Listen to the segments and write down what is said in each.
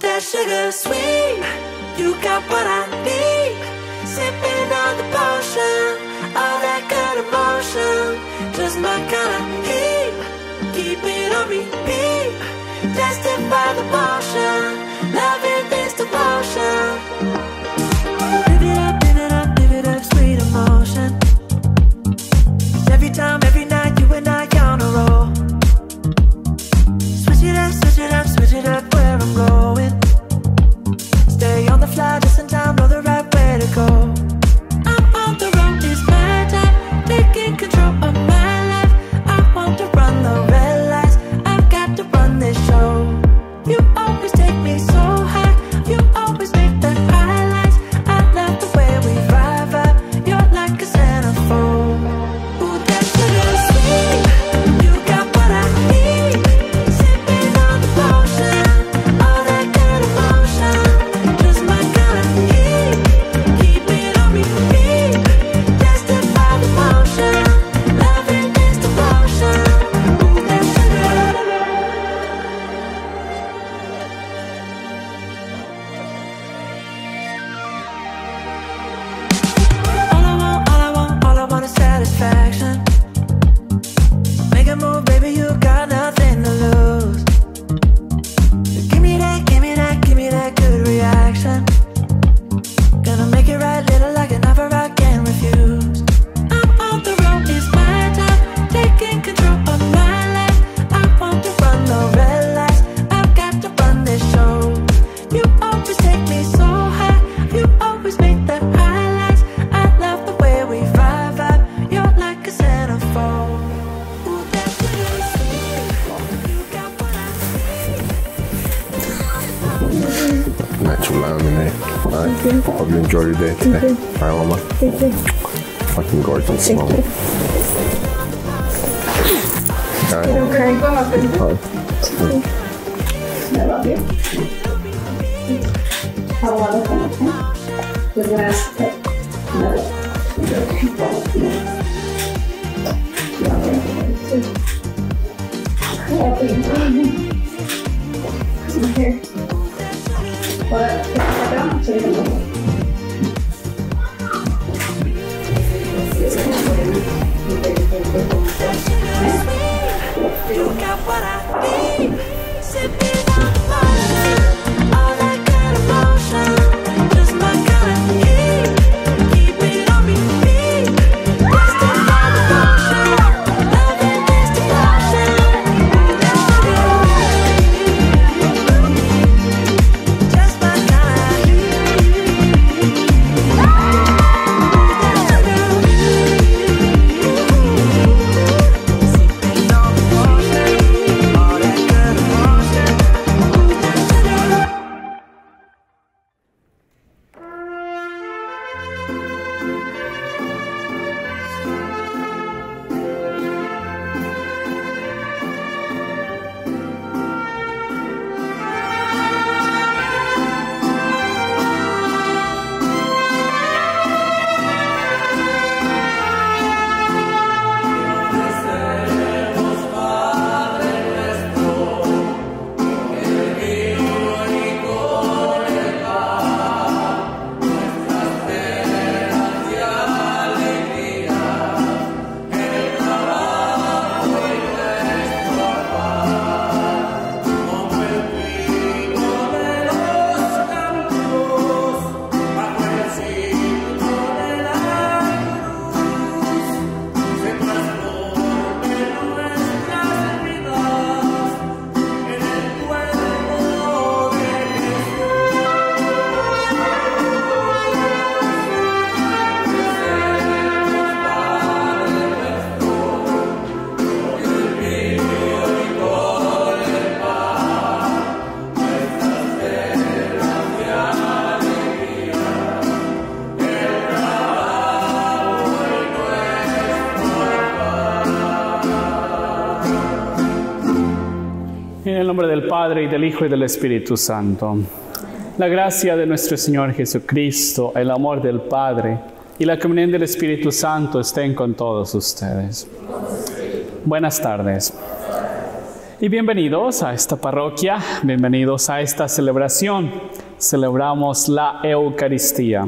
that sugar sweet. You got what I need. Sipping on the potion, all that good emotion. Just my kind of heat. Keep it on repeat. Tested the potion. time. Padre y del Hijo y del Espíritu Santo. La gracia de nuestro Señor Jesucristo, el amor del Padre y la comunión del Espíritu Santo estén con todos ustedes. Buenas tardes. Y bienvenidos a esta parroquia, bienvenidos a esta celebración. Celebramos la Eucaristía.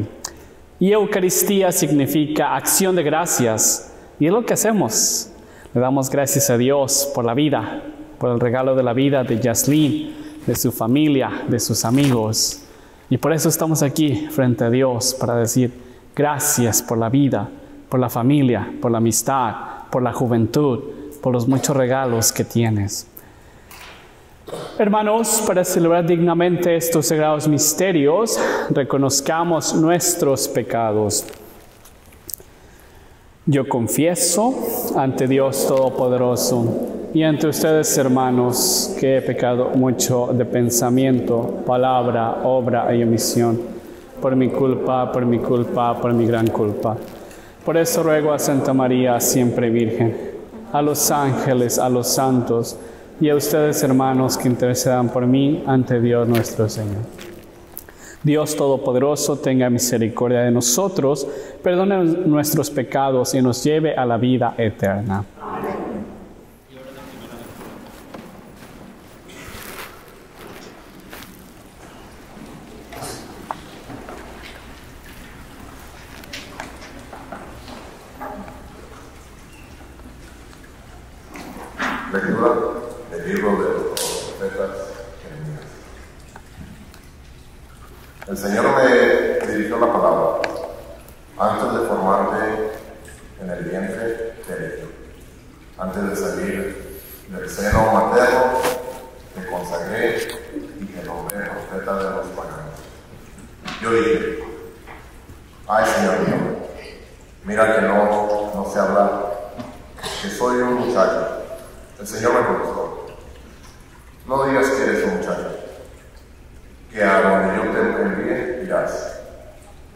Y Eucaristía significa acción de gracias. Y es lo que hacemos. Le damos gracias a Dios por la vida, por el regalo de la vida de Yaslin, de su familia, de sus amigos. Y por eso estamos aquí frente a Dios para decir gracias por la vida, por la familia, por la amistad, por la juventud, por los muchos regalos que tienes. Hermanos, para celebrar dignamente estos sagrados misterios, reconozcamos nuestros pecados. Yo confieso ante Dios Todopoderoso y ante ustedes, hermanos, que he pecado mucho de pensamiento, palabra, obra y omisión, por mi culpa, por mi culpa, por mi gran culpa. Por eso ruego a Santa María, siempre Virgen, a los ángeles, a los santos, y a ustedes, hermanos, que intercedan por mí ante Dios nuestro Señor. Dios Todopoderoso tenga misericordia de nosotros, perdone nuestros pecados y nos lleve a la vida eterna. Lectura del libro de los profetas Jeremías. El Señor me dirigió la palabra. Antes de formarte en el vientre te elegí. Antes de salir del seno materno te consagré y te nombré profeta de los paganos. Yo dije, ay Señor mío, mira que no, no sé hablar, que soy un muchacho. El Señor me contestó, no digas que eres un muchacho, que a donde yo te envíe irás,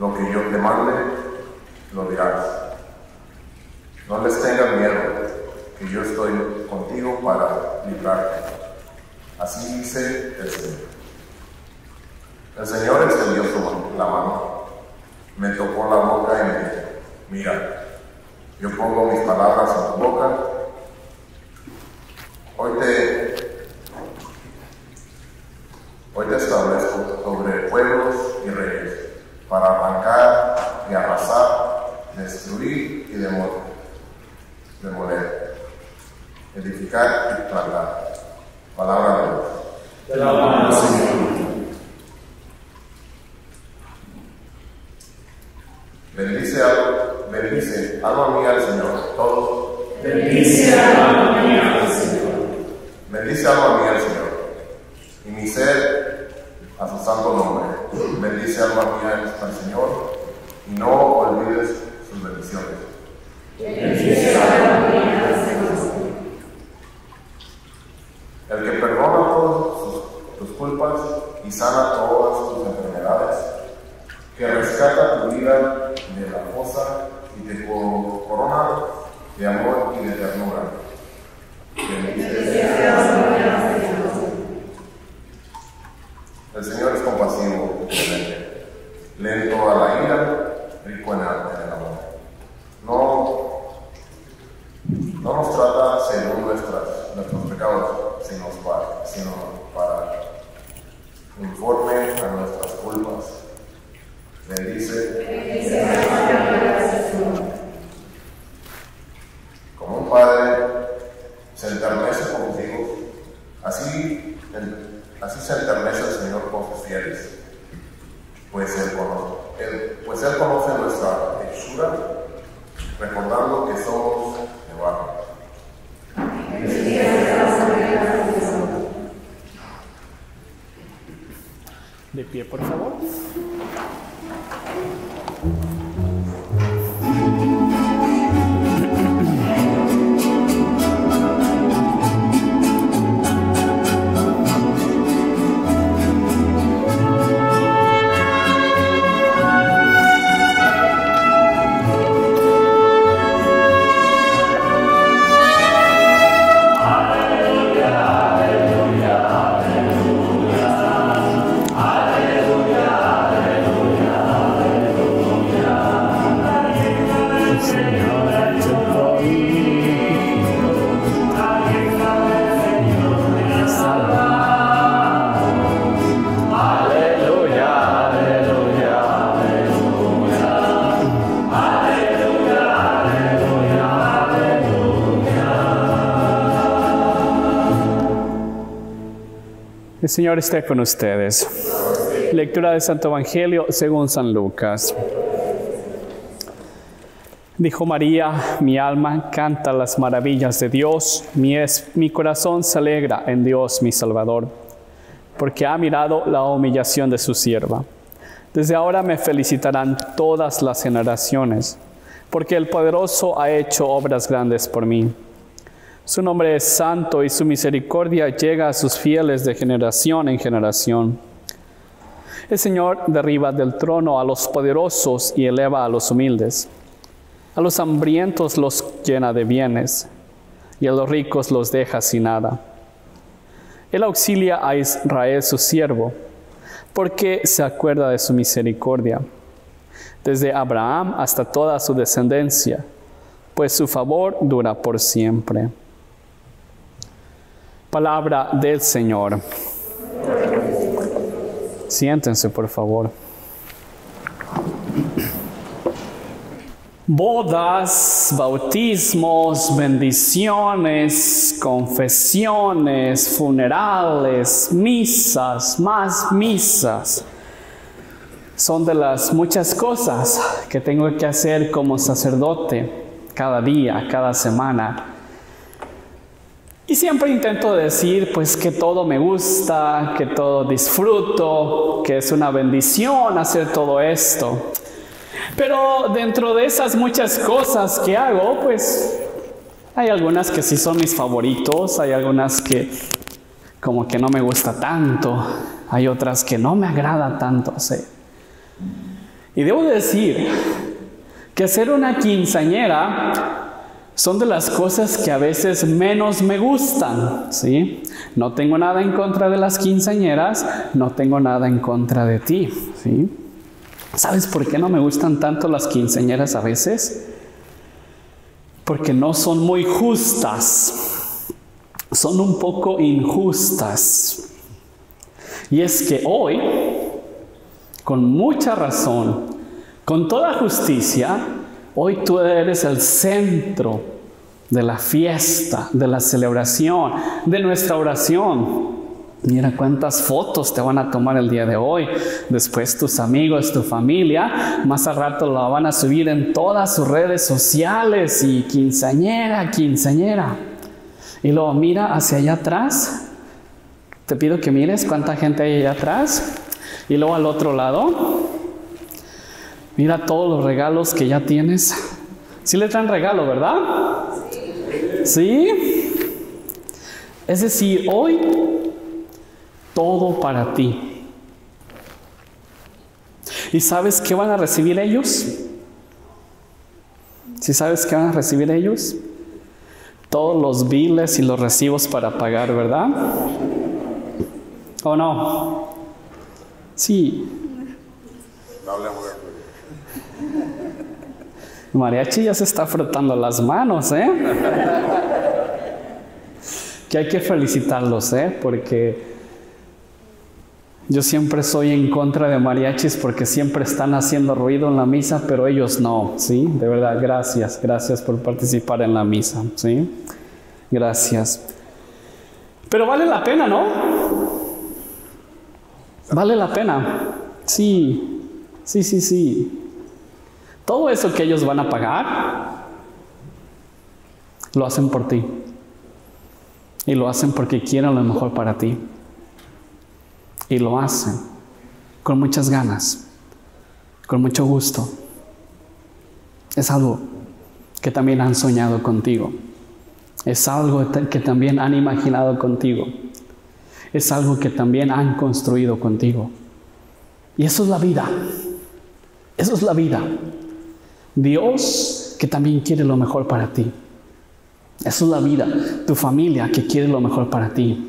lo que yo te mande lo dirás. No les tengas miedo, que yo estoy contigo para librarte. Así dice el Señor. El Señor extendió su, la mano, me tocó la boca y me dijo, mira, yo pongo mis palabras en tu boca Hoy te, hoy te establezco sobre pueblos y reyes para arrancar y arrasar, destruir y demoler, demoler edificar y tratar. Palabra de Dios. Señor esté con ustedes. Lectura del Santo Evangelio según San Lucas. Dijo María, mi alma canta las maravillas de Dios, mi, mi corazón se alegra en Dios mi Salvador, porque ha mirado la humillación de su sierva. Desde ahora me felicitarán todas las generaciones, porque el poderoso ha hecho obras grandes por mí. Su nombre es santo y su misericordia llega a sus fieles de generación en generación. El Señor derriba del trono a los poderosos y eleva a los humildes. A los hambrientos los llena de bienes y a los ricos los deja sin nada. Él auxilia a Israel su siervo, porque se acuerda de su misericordia, desde Abraham hasta toda su descendencia, pues su favor dura por siempre. Palabra del Señor. Siéntense, por favor. Bodas, bautismos, bendiciones, confesiones, funerales, misas, más misas. Son de las muchas cosas que tengo que hacer como sacerdote cada día, cada semana. Y siempre intento decir pues que todo me gusta, que todo disfruto, que es una bendición hacer todo esto. Pero dentro de esas muchas cosas que hago, pues hay algunas que sí son mis favoritos, hay algunas que como que no me gusta tanto, hay otras que no me agrada tanto hacer. Y debo decir que ser una quinceañera son de las cosas que a veces menos me gustan, ¿sí? No tengo nada en contra de las quinceañeras, no tengo nada en contra de ti, ¿sí? ¿Sabes por qué no me gustan tanto las quinceañeras a veces? Porque no son muy justas, son un poco injustas. Y es que hoy, con mucha razón, con toda justicia, hoy tú eres el centro de la fiesta, de la celebración, de nuestra oración. Mira cuántas fotos te van a tomar el día de hoy. Después tus amigos, tu familia, más al rato la van a subir en todas sus redes sociales y quinceañera, quinceañera. Y luego mira hacia allá atrás. Te pido que mires cuánta gente hay allá atrás. Y luego al otro lado. Mira todos los regalos que ya tienes. Sí le traen regalo, ¿verdad? ¿Sí? Es decir, hoy todo para ti. ¿Y sabes qué van a recibir ellos? ¿Si sabes qué van a recibir ellos? Todos los biles y los recibos para pagar, ¿verdad? ¿O no? Sí. Mariachi ya se está frotando las manos, ¿eh? que hay que felicitarlos, ¿eh? Porque yo siempre soy en contra de mariachis porque siempre están haciendo ruido en la misa, pero ellos no, ¿sí? De verdad, gracias, gracias por participar en la misa, ¿sí? Gracias. Pero vale la pena, ¿no? Vale la pena. Sí, sí, sí, sí. Todo eso que ellos van a pagar, lo hacen por ti. Y lo hacen porque quieren lo mejor para ti. Y lo hacen con muchas ganas, con mucho gusto. Es algo que también han soñado contigo. Es algo que también han imaginado contigo. Es algo que también han construido contigo. Y eso es la vida. Eso es la vida. Dios que también quiere lo mejor para ti. Eso es la vida. Tu familia que quiere lo mejor para ti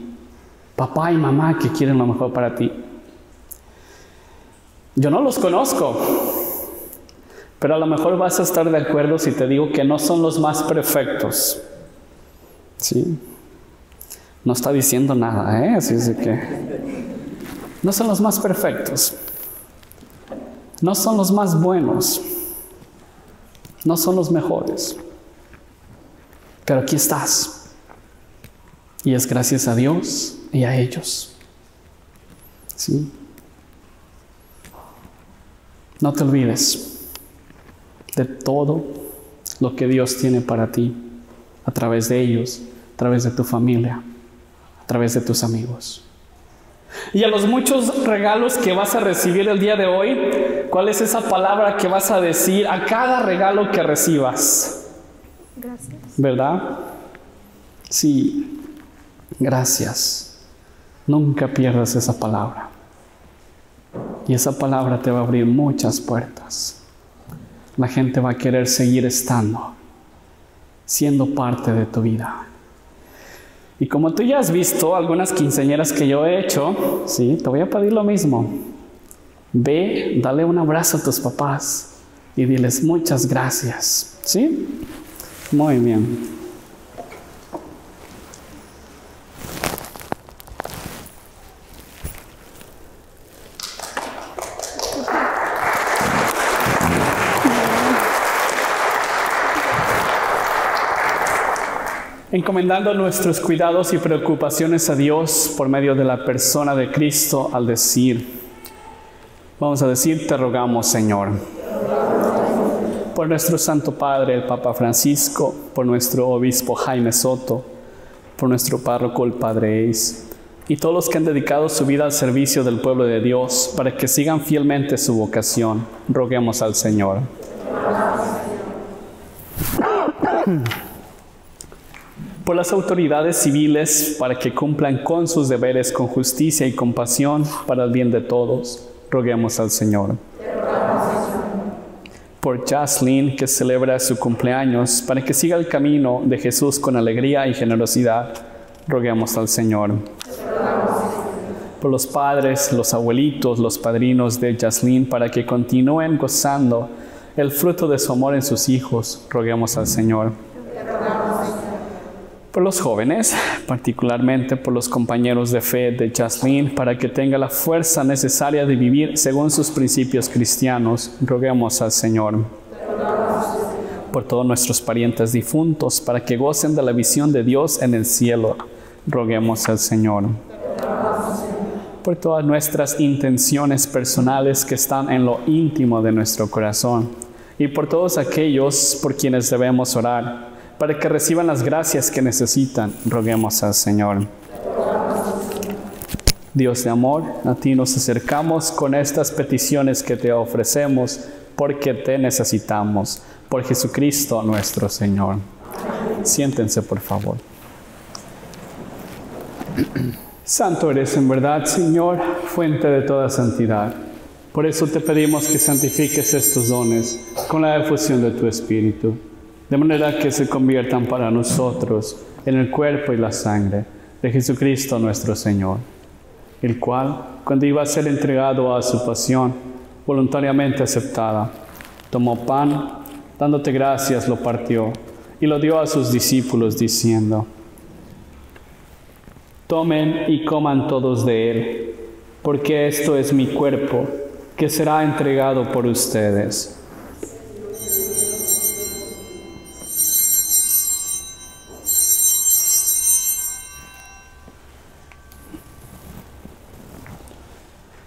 papá y mamá que quieren lo mejor para ti. Yo no los conozco, pero a lo mejor vas a estar de acuerdo si te digo que no son los más perfectos. ¿Sí? No está diciendo nada, ¿eh? Así es que no son los más perfectos. No son los más buenos. No son los mejores. Pero aquí estás. Y es gracias a Dios y a ellos. ¿Sí? No te olvides de todo lo que Dios tiene para ti a través de ellos, a través de tu familia, a través de tus amigos. Y a los muchos regalos que vas a recibir el día de hoy, ¿cuál es esa palabra que vas a decir a cada regalo que recibas? Gracias. ¿Verdad? Sí, gracias. Nunca pierdas esa palabra. Y esa palabra te va a abrir muchas puertas. La gente va a querer seguir estando, siendo parte de tu vida. Y como tú ya has visto algunas quinceañeras que yo he hecho, sí, te voy a pedir lo mismo. Ve, dale un abrazo a tus papás y diles muchas gracias. ¿Sí? Muy bien. Encomendando nuestros cuidados y preocupaciones a Dios por medio de la persona de Cristo al decir, vamos a decir, te rogamos Señor, por nuestro Santo Padre, el Papa Francisco, por nuestro Obispo Jaime Soto, por nuestro párroco, el Padre Eis, y todos los que han dedicado su vida al servicio del pueblo de Dios para que sigan fielmente su vocación, roguemos al Señor. Por las autoridades civiles para que cumplan con sus deberes con justicia y compasión para el bien de todos. Roguemos al Señor. Por Jaslyn, que celebra su cumpleaños, para que siga el camino de Jesús con alegría y generosidad. Roguemos al Señor. Por los padres, los abuelitos, los padrinos de Jaslyn, para que continúen gozando el fruto de su amor en sus hijos. Roguemos al Señor por los jóvenes, particularmente por los compañeros de fe de Jaslyn, para que tenga la fuerza necesaria de vivir según sus principios cristianos. Roguemos al Señor. Por todos nuestros parientes difuntos, para que gocen de la visión de Dios en el cielo. Roguemos al Señor. Por todas nuestras intenciones personales que están en lo íntimo de nuestro corazón. Y por todos aquellos por quienes debemos orar para que reciban las gracias que necesitan. Roguemos al Señor. Dios de amor, a ti nos acercamos con estas peticiones que te ofrecemos porque te necesitamos. Por Jesucristo nuestro Señor. Siéntense, por favor. Santo eres en verdad, Señor, fuente de toda santidad. Por eso te pedimos que santifiques estos dones con la efusión de tu Espíritu de manera que se conviertan para nosotros en el cuerpo y la sangre de Jesucristo nuestro Señor, el cual, cuando iba a ser entregado a su pasión, voluntariamente aceptada, tomó pan, dándote gracias, lo partió y lo dio a sus discípulos, diciendo, Tomen y coman todos de él, porque esto es mi cuerpo, que será entregado por ustedes.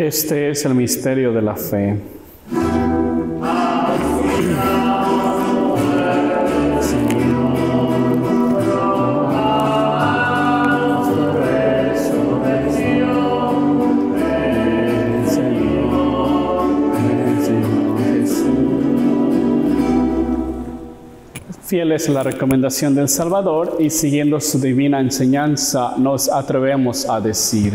Este es el misterio de la fe. Fiel es la recomendación del Salvador y siguiendo su divina enseñanza nos atrevemos a decir,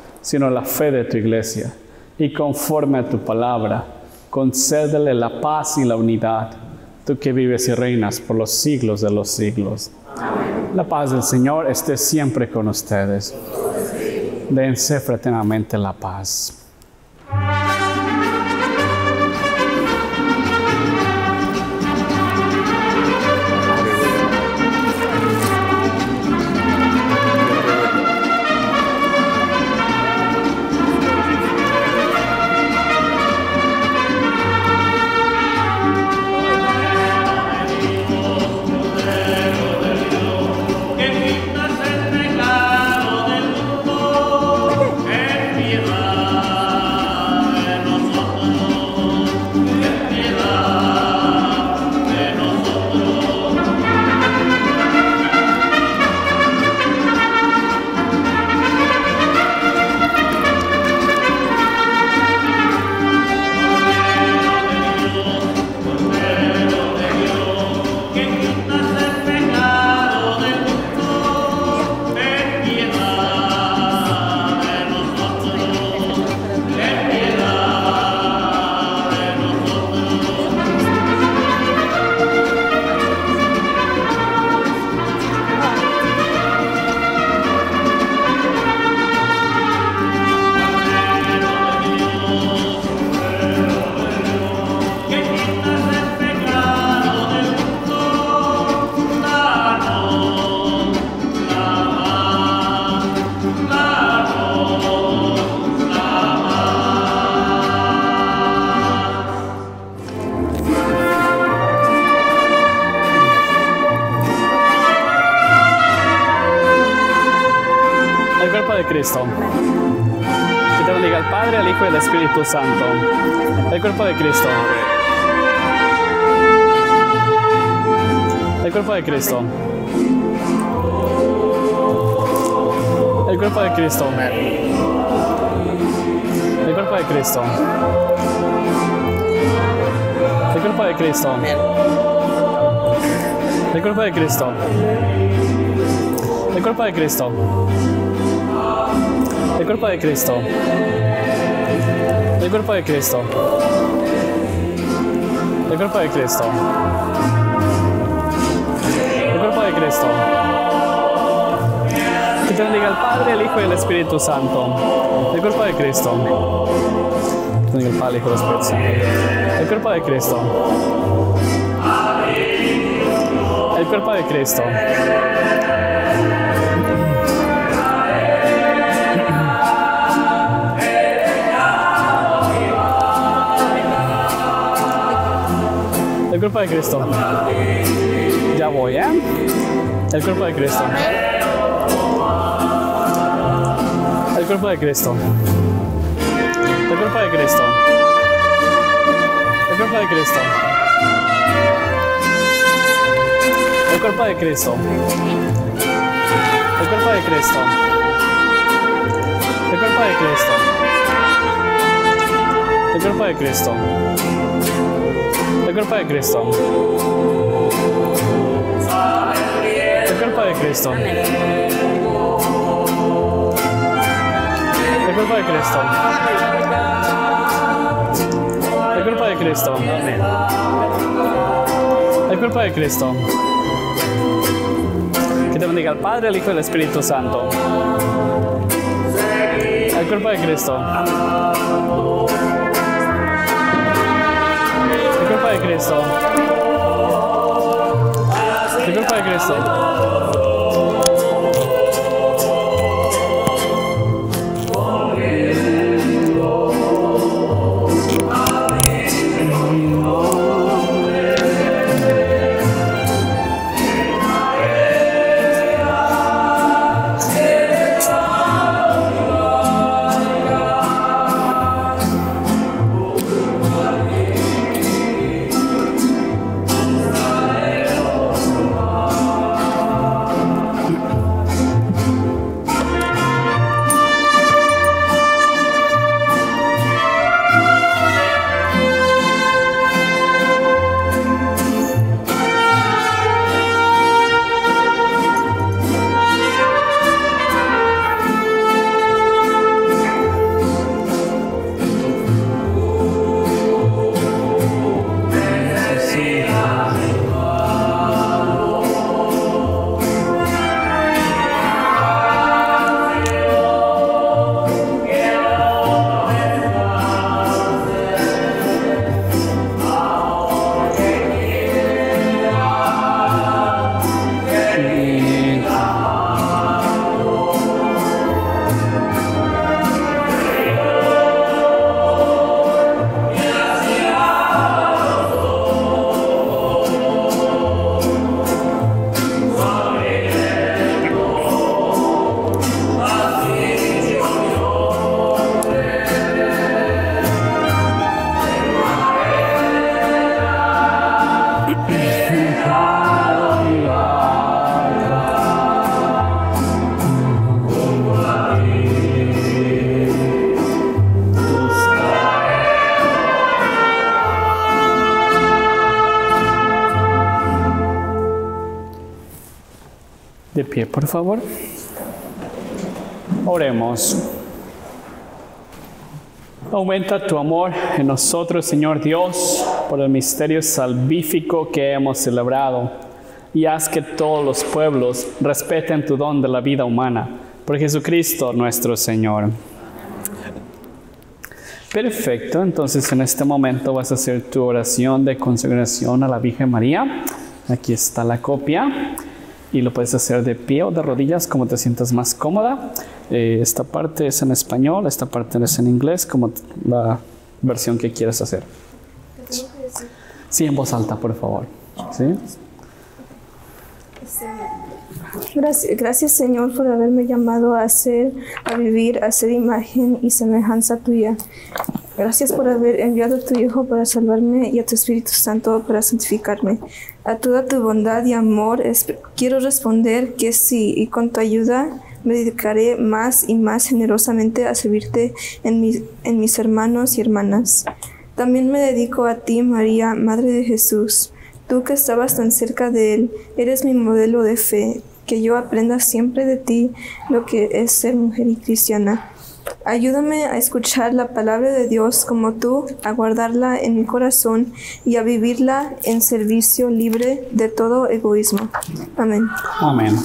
sino la fe de tu iglesia. Y conforme a tu palabra, concédele la paz y la unidad, tú que vives y reinas por los siglos de los siglos. La paz del Señor esté siempre con ustedes. Dense fraternamente la paz. Cuerpo de Cristo. El cuerpo de Cristo. El cuerpo de Cristo. El cuerpo de Cristo. El cuerpo de Cristo. El cuerpo de Cristo. El cuerpo de Cristo. El cuerpo de Cristo. El cuerpo de Cristo questo. Che benedica il Padre, l'Hijo e lo Spirito Santo. Il corpo di Cristo. Che benedica il Padre, l'Hijo e lo Spirito Santo. Il corpo di Cristo. Il corpo di Cristo. Il corpo di Cristo. Già voi, eh? El cuerpo de Cristo. El cuerpo de Cristo. El cuerpo de Cristo. El cuerpo de Cristo. El cuerpo de Cristo. El cuerpo de Cristo. El cuerpo de Cristo. El cuerpo de Cristo. El cuerpo de Cristo. fare Cristo. E per di Cristo. E per di Cristo. E per di Cristo? Che devono dire al Padre, all'Ico e allo Spirito Santo. E per di Cristo? E per di Cristo? E per di Cristo? Favor. Oremos. Aumenta tu amor en nosotros, Señor Dios, por el misterio salvífico que hemos celebrado, y haz que todos los pueblos respeten tu don de la vida humana, por Jesucristo nuestro Señor. Perfecto, entonces en este momento vas a hacer tu oración de consagración a la Virgen María. Aquí está la copia y lo puedes hacer de pie o de rodillas como te sientas más cómoda. Eh, esta parte es en español, esta parte es en inglés, como la versión que quieras hacer. Sí, en voz alta, por favor. ¿Sí? Gracias, gracias Señor por haberme llamado a ser, a vivir, a ser imagen y semejanza tuya. Gracias por haber enviado a tu Hijo para salvarme y a tu Espíritu Santo para santificarme. A toda tu bondad y amor quiero responder que sí y con tu ayuda me dedicaré más y más generosamente a servirte en, en mis hermanos y hermanas. También me dedico a ti, María, Madre de Jesús. Tú que estabas tan cerca de Él, eres mi modelo de fe, que yo aprenda siempre de ti lo que es ser mujer y cristiana. Ayúdame a escuchar la palabra de Dios como tú, a guardarla en mi corazón y a vivirla en servicio libre de todo egoísmo. Amén. Amén.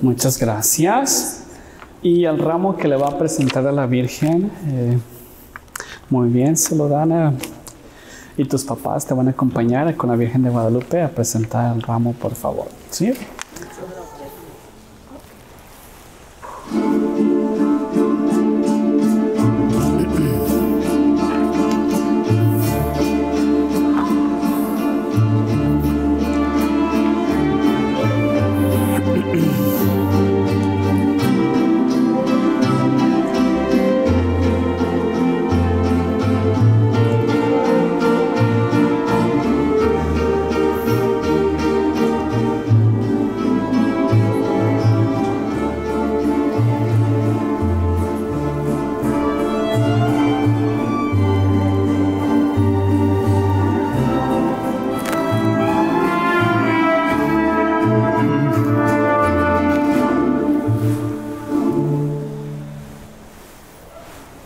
Muchas gracias. Y el ramo que le va a presentar a la Virgen, eh, muy bien, se lo dan. Y tus papás te van a acompañar con la Virgen de Guadalupe a presentar el ramo, por favor. ¿Sí?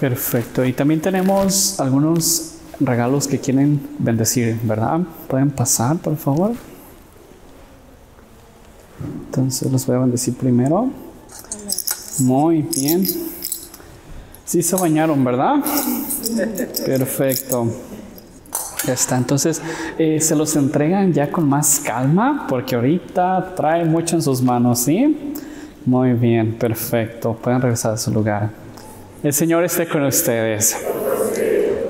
Perfecto. Y también tenemos algunos regalos que quieren bendecir, ¿verdad? ¿Pueden pasar, por favor? Entonces los voy a bendecir primero. Muy bien. Sí se bañaron, ¿verdad? Perfecto. Ya está. Entonces eh, se los entregan ya con más calma porque ahorita trae mucho en sus manos, ¿sí? Muy bien, perfecto. Pueden regresar a su lugar. El Señor esté con ustedes.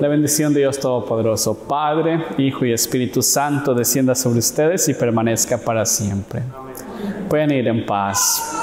La bendición de Dios Todopoderoso, Padre, Hijo y Espíritu Santo, descienda sobre ustedes y permanezca para siempre. Pueden ir en paz.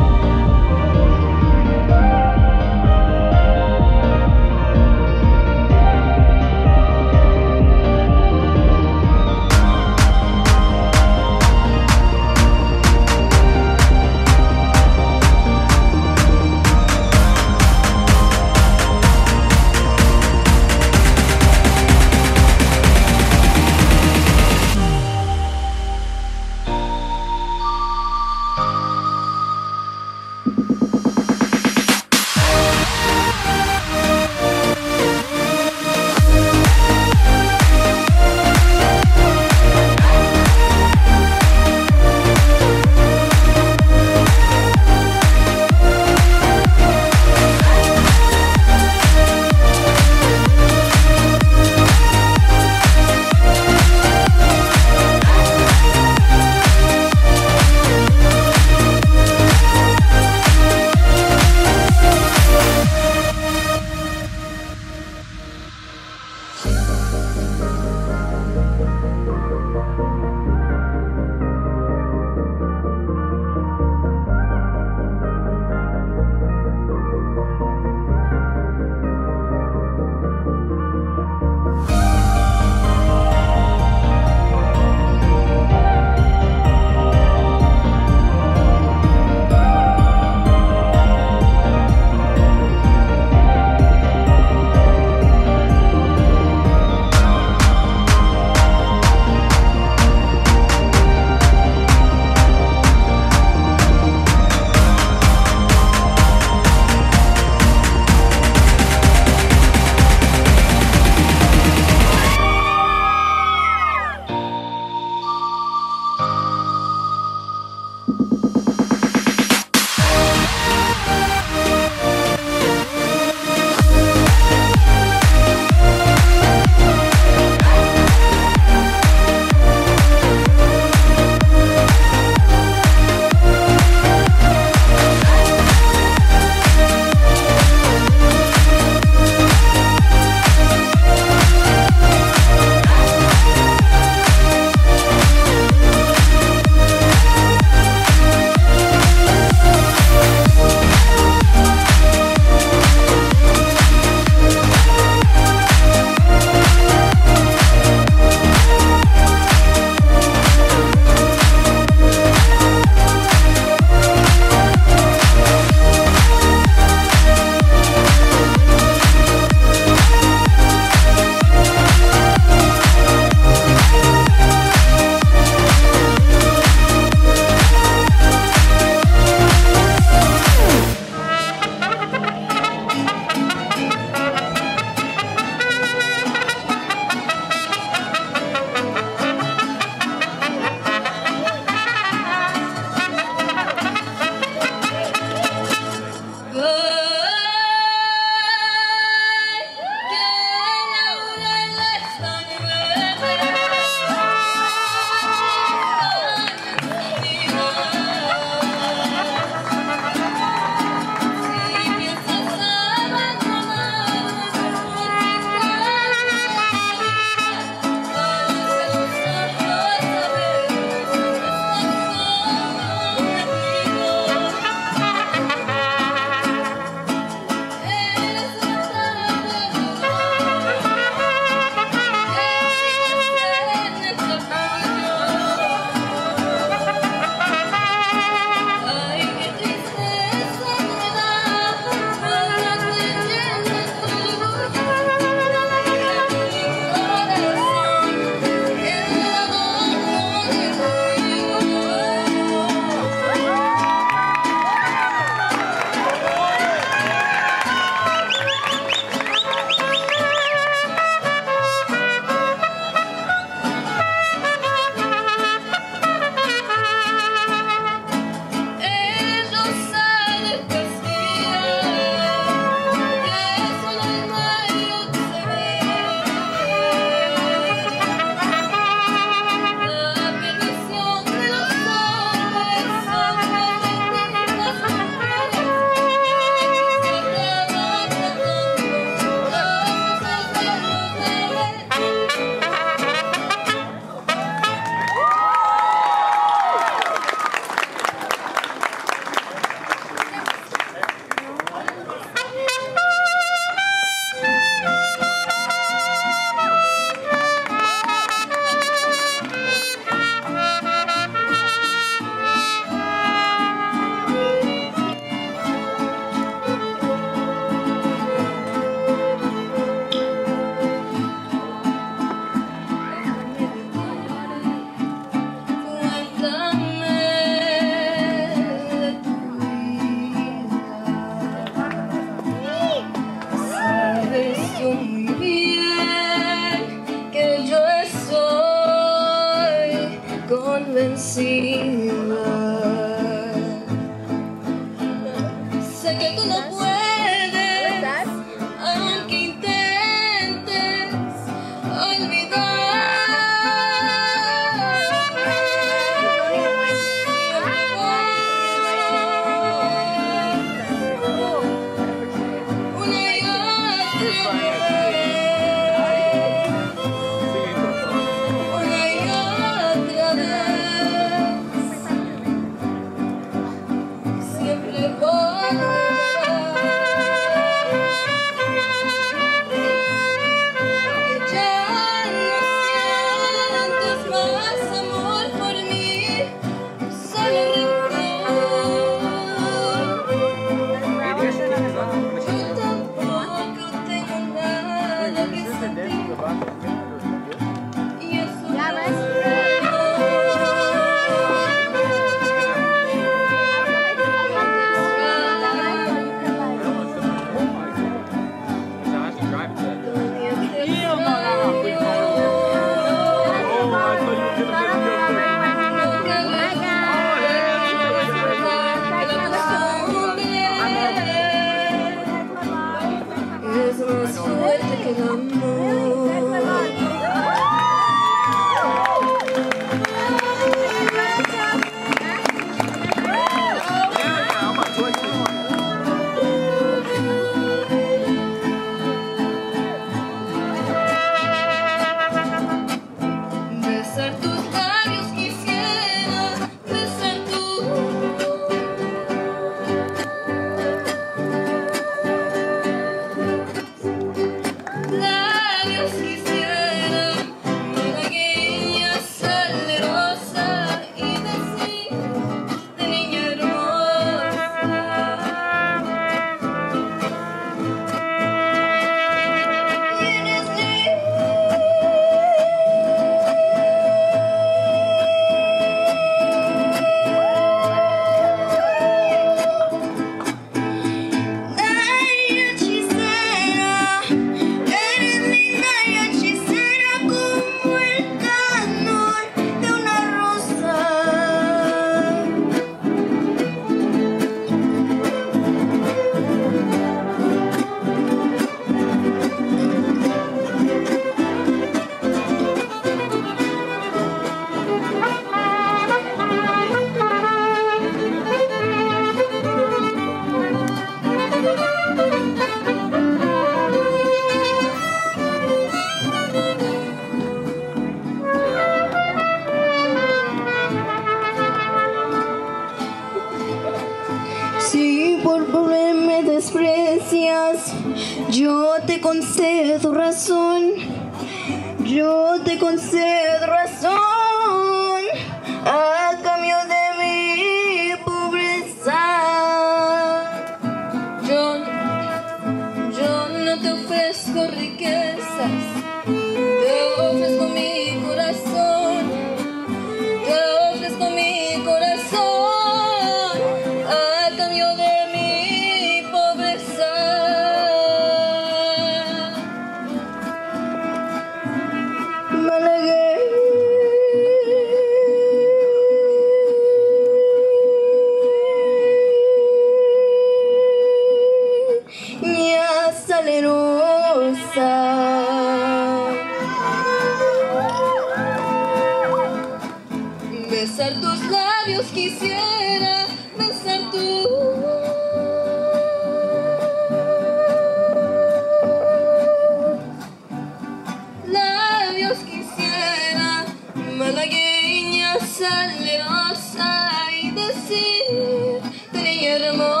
Malagueña salerosa y decir, niña hermosa.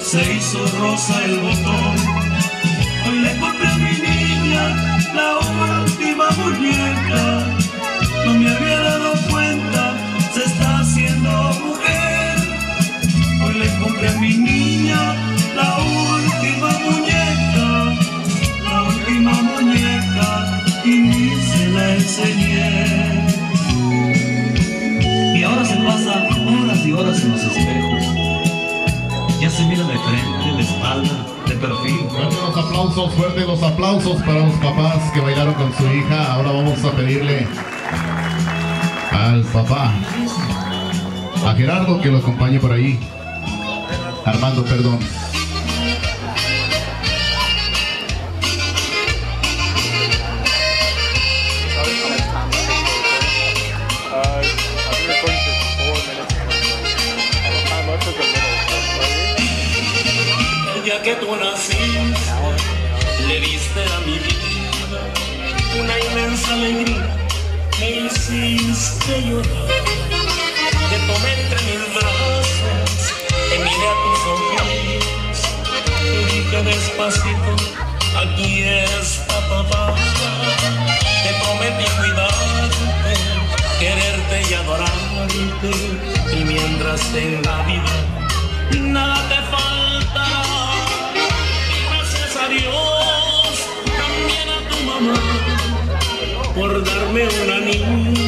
se hizo rosa el botón. Hoy le compré a mi niña la última muñeca, no me había dado cuenta, se está haciendo mujer. Hoy le compré a mi niña la última muñeca, la última muñeca, y ni se la enseñé. perfil. Fuerte los aplausos, fuerte los aplausos para los papás que bailaron con su hija. Ahora vamos a pedirle al papá, a Gerardo que lo acompañe por ahí. Armando, perdón. Te tomé entre mis brazos, te miré a tus ojos, te dije despacito, aquí está papá. Te prometí cuidarte, quererte y adorarte, y mientras en la vida nada te falta. Gracias a Dios, también a tu mamá, por darme una niña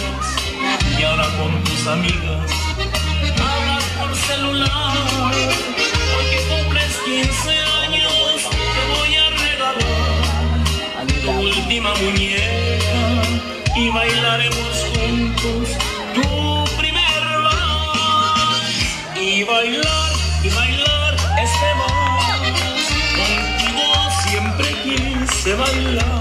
y ahora con tus amigas hablas por celular. Hoy que cumples 15 años te voy a regalar tu última muñeca y bailaremos juntos tu primer vals y bailar y bailar este vals contigo siempre quise bailar.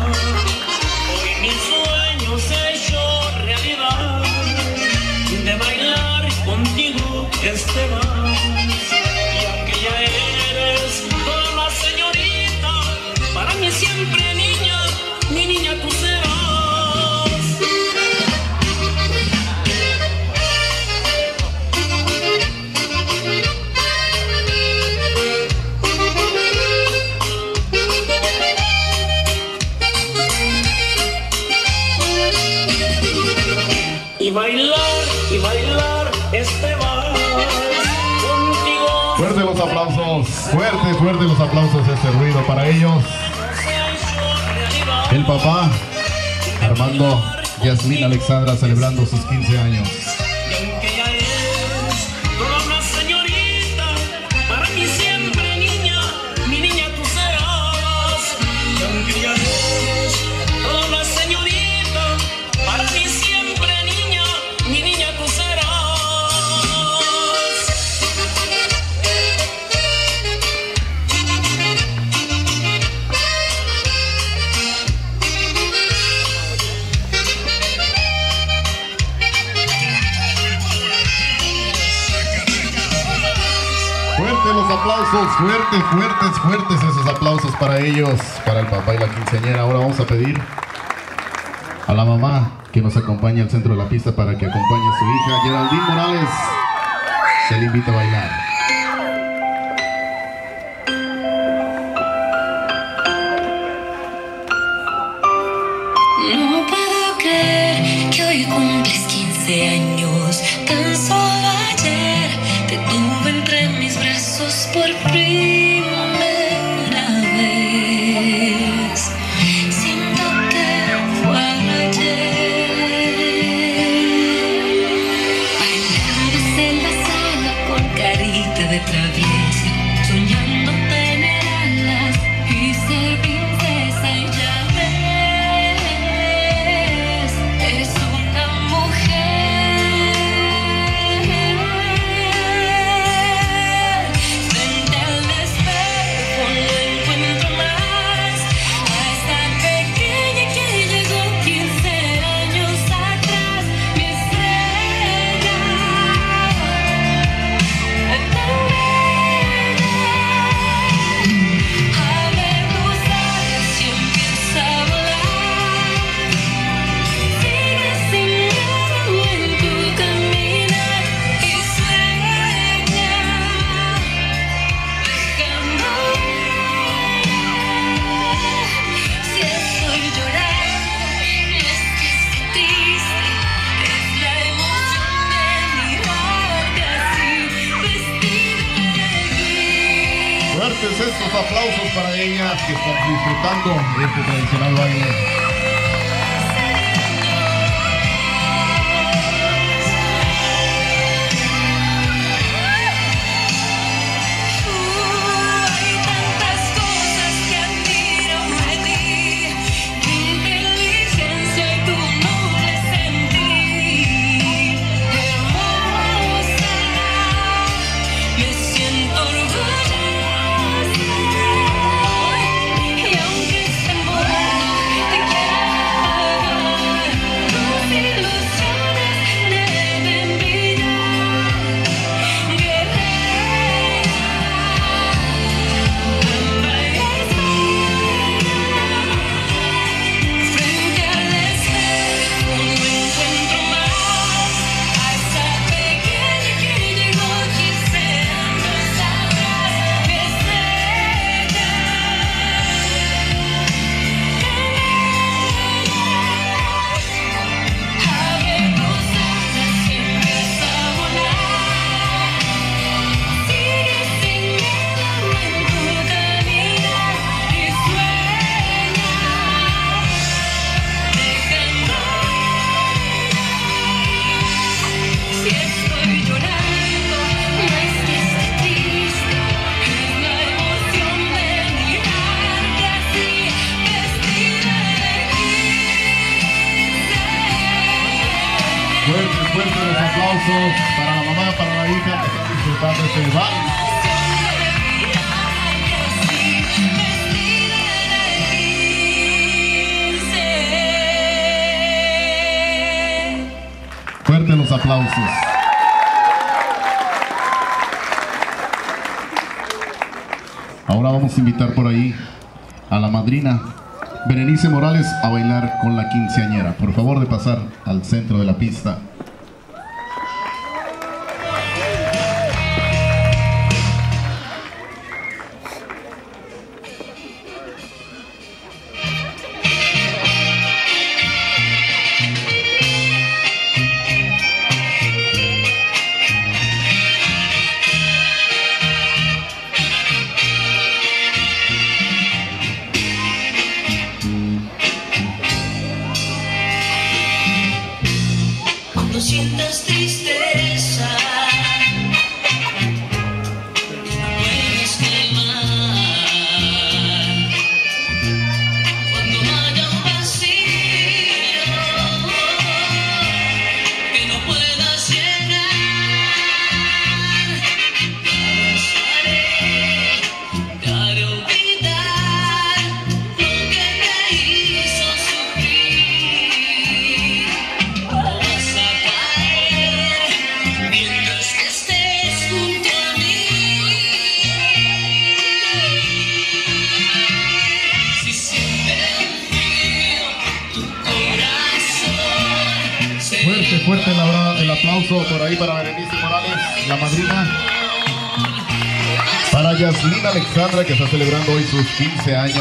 Yes, Fuerte, fuerte los aplausos, este ruido para ellos. El papá, Armando Yasmín Alexandra, celebrando sus 15 años. fuertes, fuertes esos aplausos para ellos, para el papá y la quinceañera. Ahora vamos a pedir a la mamá que nos acompañe al centro de la pista para que acompañe a su hija, Geraldine Morales. Se le invita a bailar. Para la mamá, para la hija que disfrutando este. Fuerte los aplausos. Ahora vamos a invitar por ahí a la madrina Berenice Morales a bailar con la quinceañera. Por favor de pasar al centro de la pista.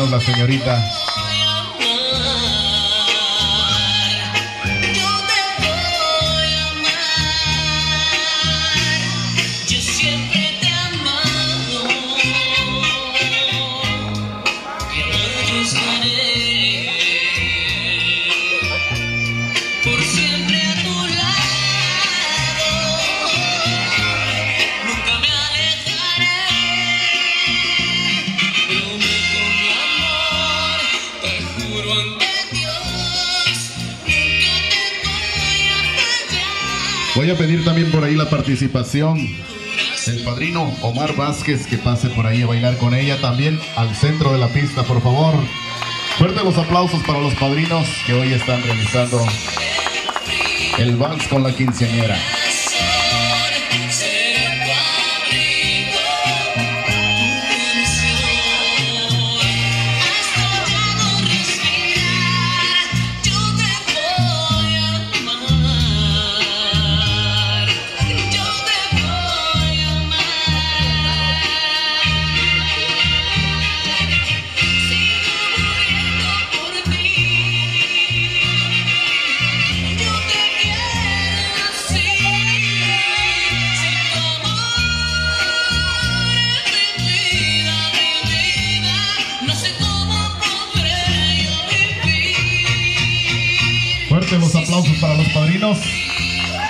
La señorita. Participación del padrino Omar Vázquez, que pase por ahí a bailar con ella también al centro de la pista, por favor. Fuerte los aplausos para los padrinos que hoy están realizando el vals con la quinceañera.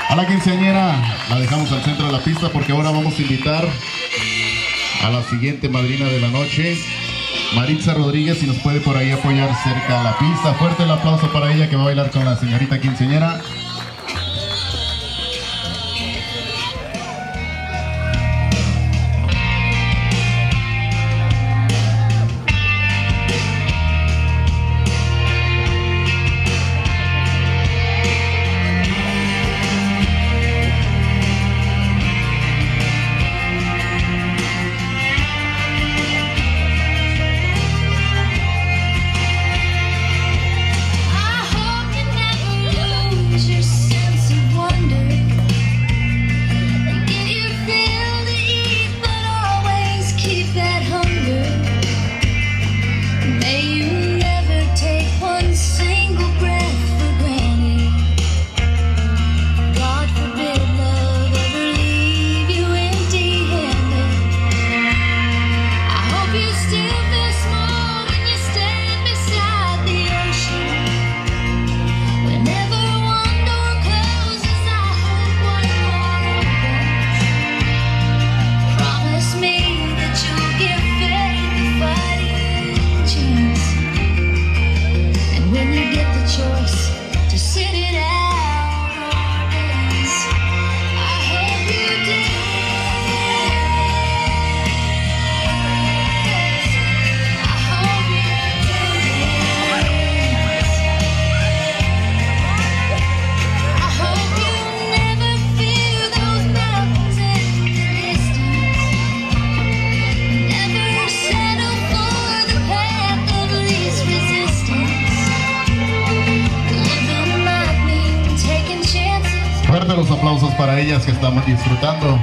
A la quinceañera la dejamos al centro de la pista porque ahora vamos a invitar a la siguiente madrina de la noche, Maritza Rodríguez, si nos puede por ahí apoyar cerca a la pista. Fuerte el aplauso para ella que va a bailar con la señorita quinceañera. Disfrutando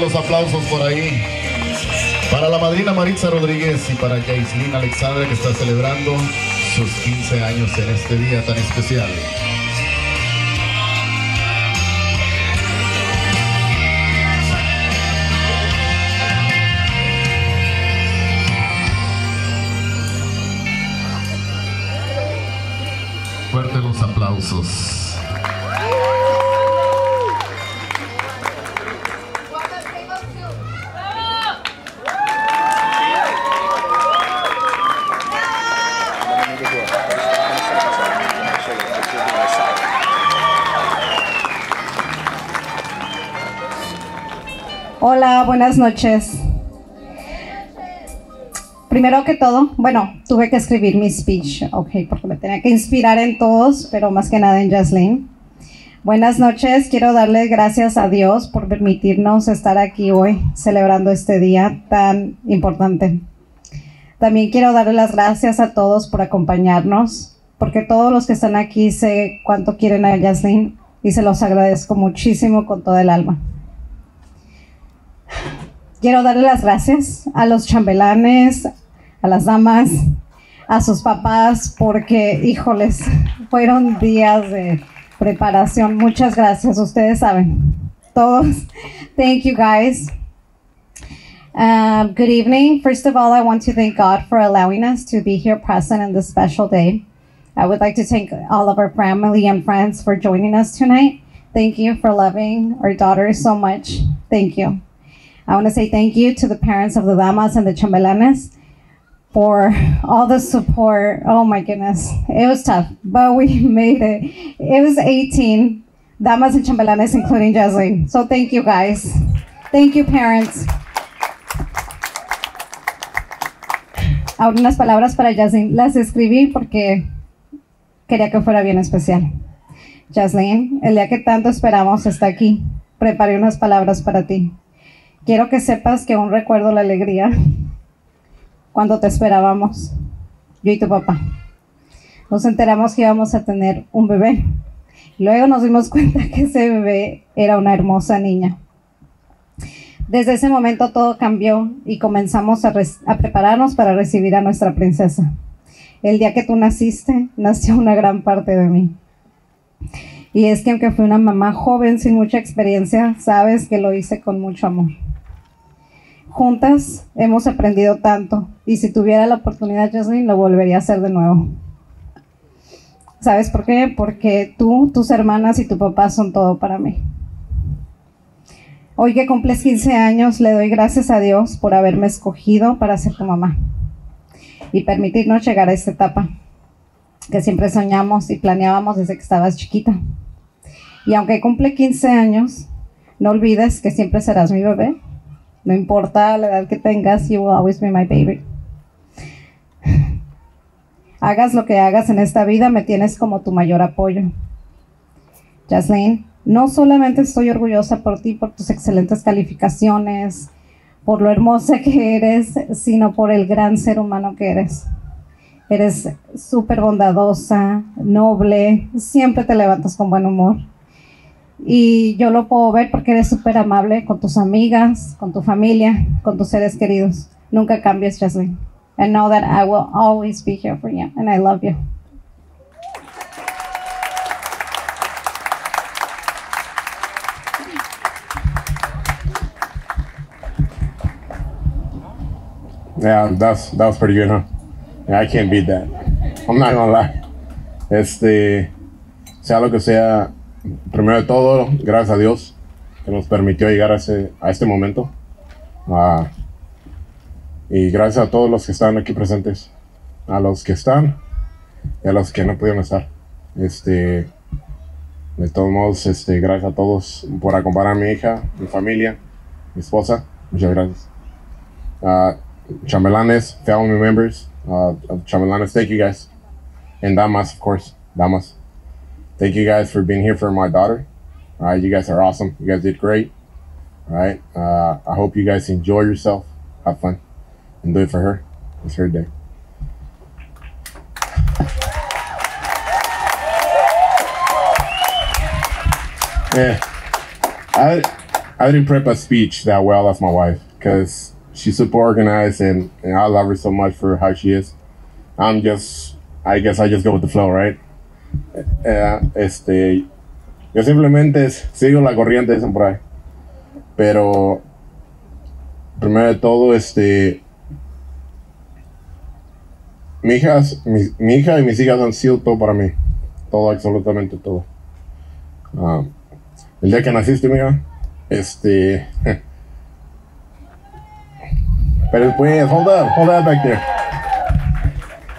Los aplausos por ahí. Para la madrina Maritza Rodríguez y para Jaislin Alexandra que está celebrando sus 15 años en este día tan especial. Fuerte los aplausos. Buenas noches. Primero que todo, bueno, tuve que escribir mi speech, ok, porque me tenía que inspirar en todos, pero más que nada en Jaslyn. Buenas noches, quiero darle gracias a Dios por permitirnos estar aquí hoy celebrando este día tan importante. También quiero darle las gracias a todos por acompañarnos, porque todos los que están aquí sé cuánto quieren a Jaslyn y se los agradezco muchísimo con todo el alma. Quiero darle las gracias a los chambelanes, a las damas, a sus papás, porque, híjoles, fueron días de preparación. Muchas gracias, ustedes saben. Todos. Thank you, guys. Um, good evening. First of all, I want to thank God for allowing us to be here present in this special day. I would like to thank all of our family and friends for joining us tonight. Thank you for loving our daughter so much. Thank you. I want to say thank you to the parents of the damas and the chambelanes for all the support. Oh my goodness, it was tough, but we made it. It was 18 damas and chambelanes, including Jaslyn. So thank you guys. Thank you, parents. Ahora unas palabras para Jaslyn. Las escribí porque quería que fuera bien especial. Jaslyn, el día que tanto esperamos está aquí. Preparé unas palabras para ti. Quiero que sepas que aún recuerdo la alegría cuando te esperábamos, yo y tu papá. Nos enteramos que íbamos a tener un bebé. Luego nos dimos cuenta que ese bebé era una hermosa niña. Desde ese momento todo cambió y comenzamos a, prepararnos para recibir a nuestra princesa. El día que tú naciste, nació una gran parte de mí. Y es que aunque fui una mamá joven sin mucha experiencia, sabes que lo hice con mucho amor. Juntas hemos aprendido tanto y si tuviera la oportunidad, Jasmine, lo volvería a hacer de nuevo. ¿Sabes por qué? Porque tú, tus hermanas y tu papá son todo para mí. Hoy que cumples 15 años, le doy gracias a Dios por haberme escogido para ser tu mamá y permitirnos llegar a esta etapa que siempre soñamos y planeábamos desde que estabas chiquita. Y aunque cumple 15 años, no olvides que siempre serás mi bebé. No importa la edad que tengas, you will always be my baby. Hagas lo que hagas en esta vida, me tienes como tu mayor apoyo. Jasleen, no solamente estoy orgullosa por ti, por tus excelentes calificaciones, por lo hermosa que eres, sino por el gran ser humano que eres. Eres súper bondadosa, noble, siempre te levantas con buen humor. Y yo lo puedo ver porque eres súper amable con tus amigas, con tu familia, con tus seres queridos. Nunca cambies, Jasmine. And know that I will always be here for you. And I love you. Yeah, that's that was pretty good, huh? Yeah, I can't beat that. I'm not gonna lie. Este, sea lo que sea, primero de todo, gracias a Dios que nos permitió llegar a, ese, a este momento. Ah, y gracias a todos los que están aquí presentes, a los que están y a los que no pudieron estar. Este, de todos modos, este, gracias a todos por acompañar a mi hija, mi familia, mi esposa. Muchas gracias. Ah, chambelanes, family members uh, of chambelanes, thank you guys. And damas, of course, damas. Thank you guys for being here for my daughter. All right, you guys are awesome. You guys did great. All right, uh, I hope you guys enjoy yourself, have fun, and do it for her. It's her day. Yeah, I I didn't prep a speech that well as my wife because she's super organized and, and I love her so much for how she is. I'm just, I guess I just go with the flow, right? Este, yo simplemente sigo la corriente, dicen por. Pero, primero de todo, este, mi hija, mi, hija y mis hijas han sido todo para mí. Todo, absolutamente todo. Ah, el día que naciste, mija, este, Pero después, hold up, hold up back there.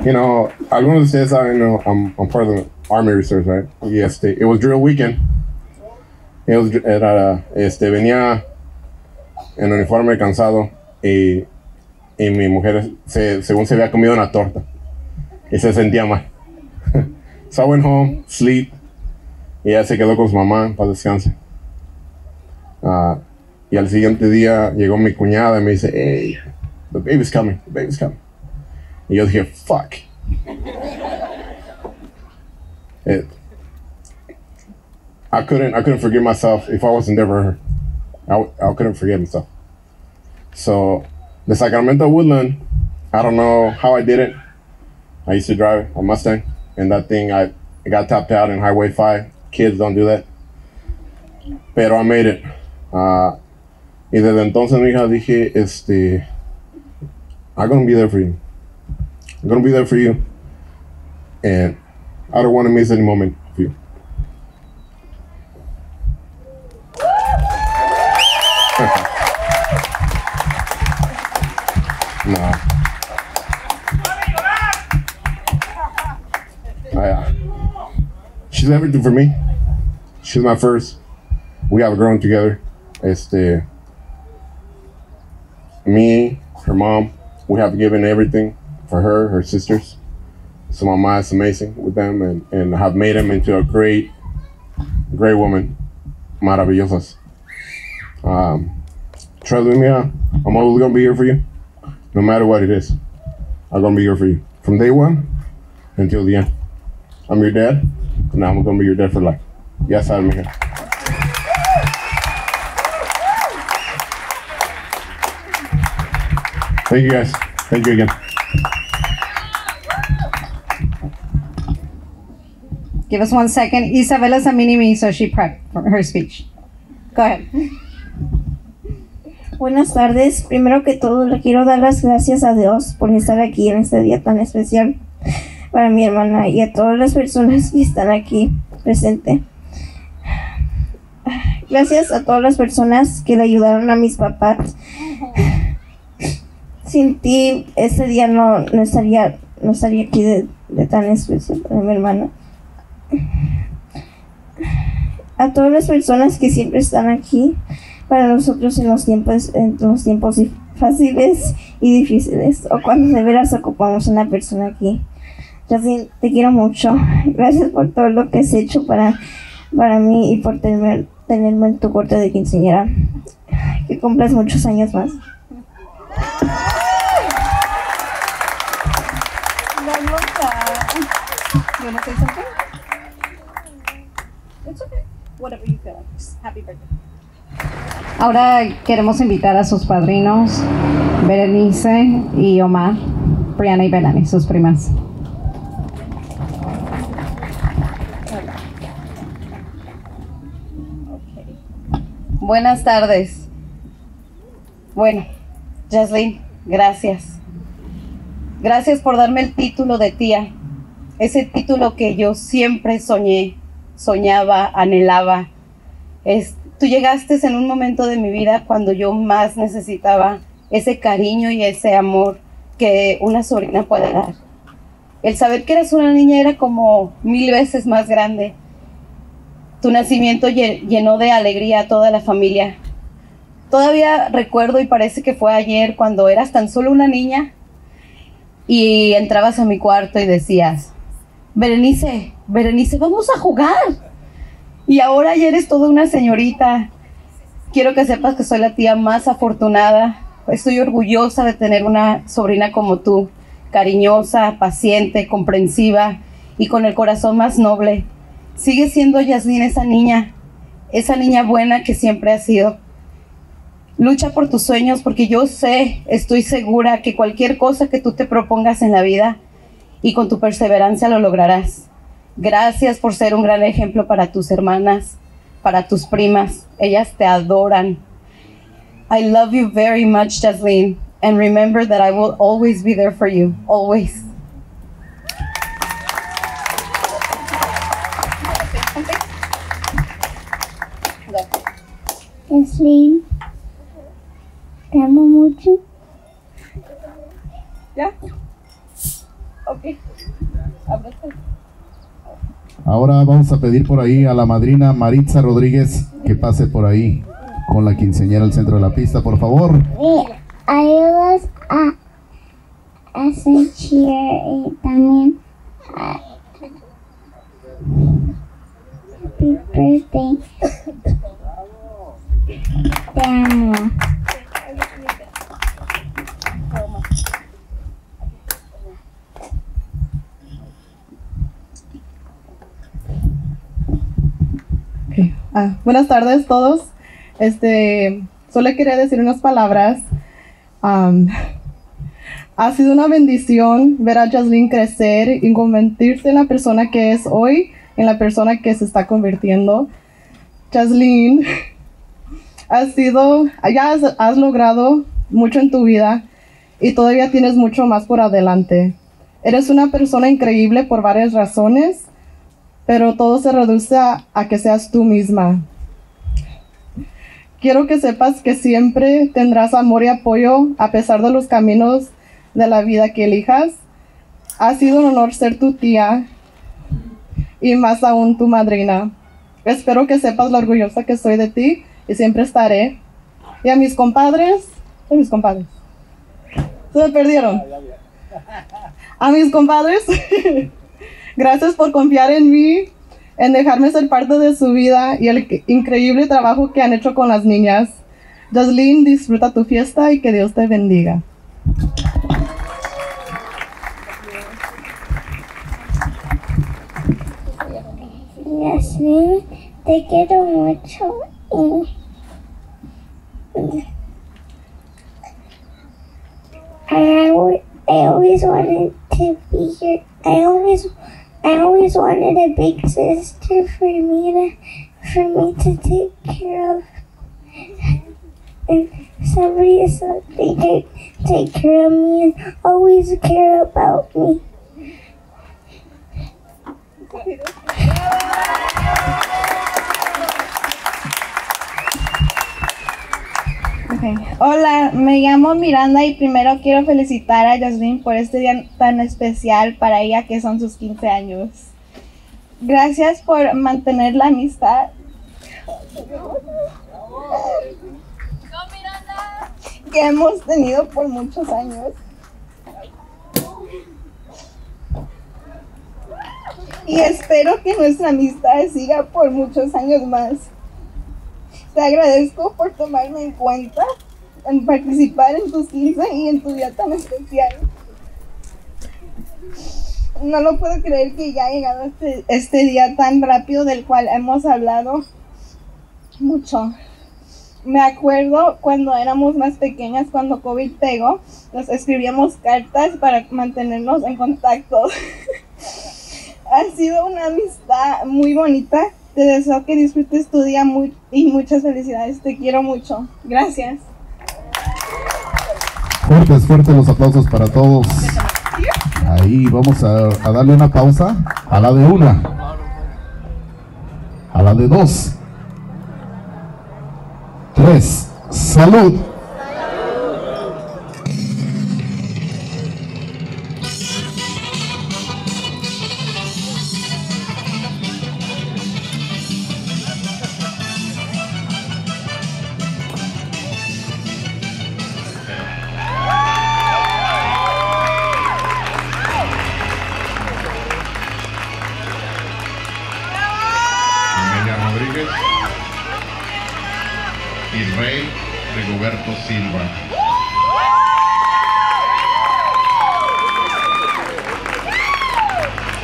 You know, algunos de ustedes saben, you I'm part of the Army Reserves, right? Y este, it was drill weekend. It was, era, este, venía en uniforme cansado y, y mi mujer, se, según se había comido una torta y se sentía mal. so I went home, sleep, y ella se quedó con su mamá para descanse. Ah, y al siguiente día llegó mi cuñada y me dice, hey, the baby's coming, the baby's coming. Y yo dije, fuck. It, I couldn't, I couldn't forgive myself if I wasn't there. I, I couldn't forgive myself. So, the Sacramento Woodland, I don't know how I did it. I used to drive a Mustang, and that thing, I, I got tapped out in Highway 5. Kids don't do that. Pero I made it. Ah, y desde entonces, mi hija, dije, este, I'm gonna be there for you. I'm gonna be there for you. And I don't want to miss any moment of you. no. I, uh, she's everything for me. She's my first. We have grown together. Este, me, her mom, we have given everything for her, her sisters. So my mom is amazing with them and, and have made them into a great, great woman. Maravillosas. Um, trust me, I'm always gonna be here for you. No matter what it is. I'm gonna be here for you. From day one until the end. I'm your dad, and I'm gonna be your dad for life. Yes, I'm here. Thank you guys. Thank you again. Give us one second. Isabella's a mini me, so she prepped her speech. Go ahead. Buenas tardes. Primero que todo, le quiero dar las gracias a Dios por estar aquí en este día tan especial para mi hermana y a todas las personas que están aquí presentes. Gracias a todas las personas que le ayudaron a mis papás. Sin ti, ese día no, no estaría, no estaría aquí de tan especial para mi hermana. A todas las personas que siempre están aquí para nosotros en los tiempos, en los tiempos fáciles y difíciles, o cuando de veras ocupamos una persona aquí. Te quiero mucho. Gracias por todo lo que has hecho para, para mí y por tenerme, tenerme en tu corte de quinceañera. Que cumplas muchos años más. Wanna say something? It's okay. Whatever you feel like. Just happy birthday. Ahora queremos invitar a sus padrinos, Berenice y Omar, Brianna y Belani, sus primas. Buenas tardes. Bueno, Jaslyn, gracias. Gracias por darme el título de tía. Ese título que yo siempre soñé, soñaba, anhelaba. Es, tú llegaste en un momento de mi vida cuando yo más necesitaba ese cariño y ese amor que una sobrina puede dar. El saber que eras una niña era como mil veces más grande. Tu nacimiento lle- llenó de alegría a toda la familia. Todavía recuerdo y parece que fue ayer cuando eras tan solo una niña y entrabas a mi cuarto y decías, Berenice, Berenice, vamos a jugar. Y ahora ya eres toda una señorita. Quiero que sepas que soy la tía más afortunada. Estoy orgullosa de tener una sobrina como tú, cariñosa, paciente, comprensiva y con el corazón más noble. Sigue siendo Yasmin esa niña, esa niña buena que siempre ha sido. Lucha por tus sueños porque yo sé, estoy segura que cualquier cosa que tú te propongas en la vida y con tu perseverancia lo lograrás. Gracias por ser un gran ejemplo para tus hermanas, para tus primas. Ellas te adoran. I love you very much, Jaslyn, and remember that I will always be there for you, always. Jasmine, te amo mucho. ¿Ya? Ok. Ahora vamos a pedir por ahí a la madrina Maritza Rodríguez que pase por ahí con la quinceañera al centro de la pista, por favor. Y ayudas a hacer cheer y también a Happy birthday. Te amo. Ah, buenas tardes todos. Este, solo quería decir unas palabras. Ha sido una bendición ver a Jaslyn crecer y convertirse en la persona que es hoy, en la persona que se está convirtiendo. Jaslyn, has sido, ya has logrado mucho en tu vida y todavía tienes mucho más por adelante. Eres una persona increíble por varias razones pero todo se reduce a, que seas tú misma. Quiero que sepas que siempre tendrás amor y apoyo a pesar de los caminos de la vida que elijas. Ha sido un honor ser tu tía y más aún tu madrina. Espero que sepas lo orgullosa que soy de ti y siempre estaré. Y a mis compadres, a mis compadres, se me perdieron. A mis compadres, Gracias por confiar en mí, en dejarme ser parte de su vida y el increíble trabajo que han hecho con las niñas. Jaslyn, disfruta tu fiesta y que Dios te bendiga. Yasmin, te quiero mucho y I I always wanted to be here. I always, I always wanted a big sister for me to, for me to take care of. And somebody so they take, take care of me and always care about me. Hola, me llamo Miranda y primero quiero felicitar a Jasmine por este día tan especial para ella que son sus 15 años. Gracias por mantener la amistad. que hemos tenido por muchos años. Y espero que nuestra amistad siga por muchos años más. Te agradezco por tomarme en cuenta, en participar en tus 15 y en tu día tan especial. No lo puedo creer que ya ha llegado este, este día tan rápido del cual hemos hablado mucho. Me acuerdo cuando éramos más pequeñas, cuando COVID pegó, nos escribíamos cartas para mantenernos en contacto. ha sido una amistad muy bonita. Te deseo que disfrutes tu día muy, y muchas felicidades. Te quiero mucho. Gracias. Fuertes, fuertes los aplausos para todos. Ahí vamos a, darle una pausa a la de una, a la de dos, tres. Salud. Rigoberto Silva.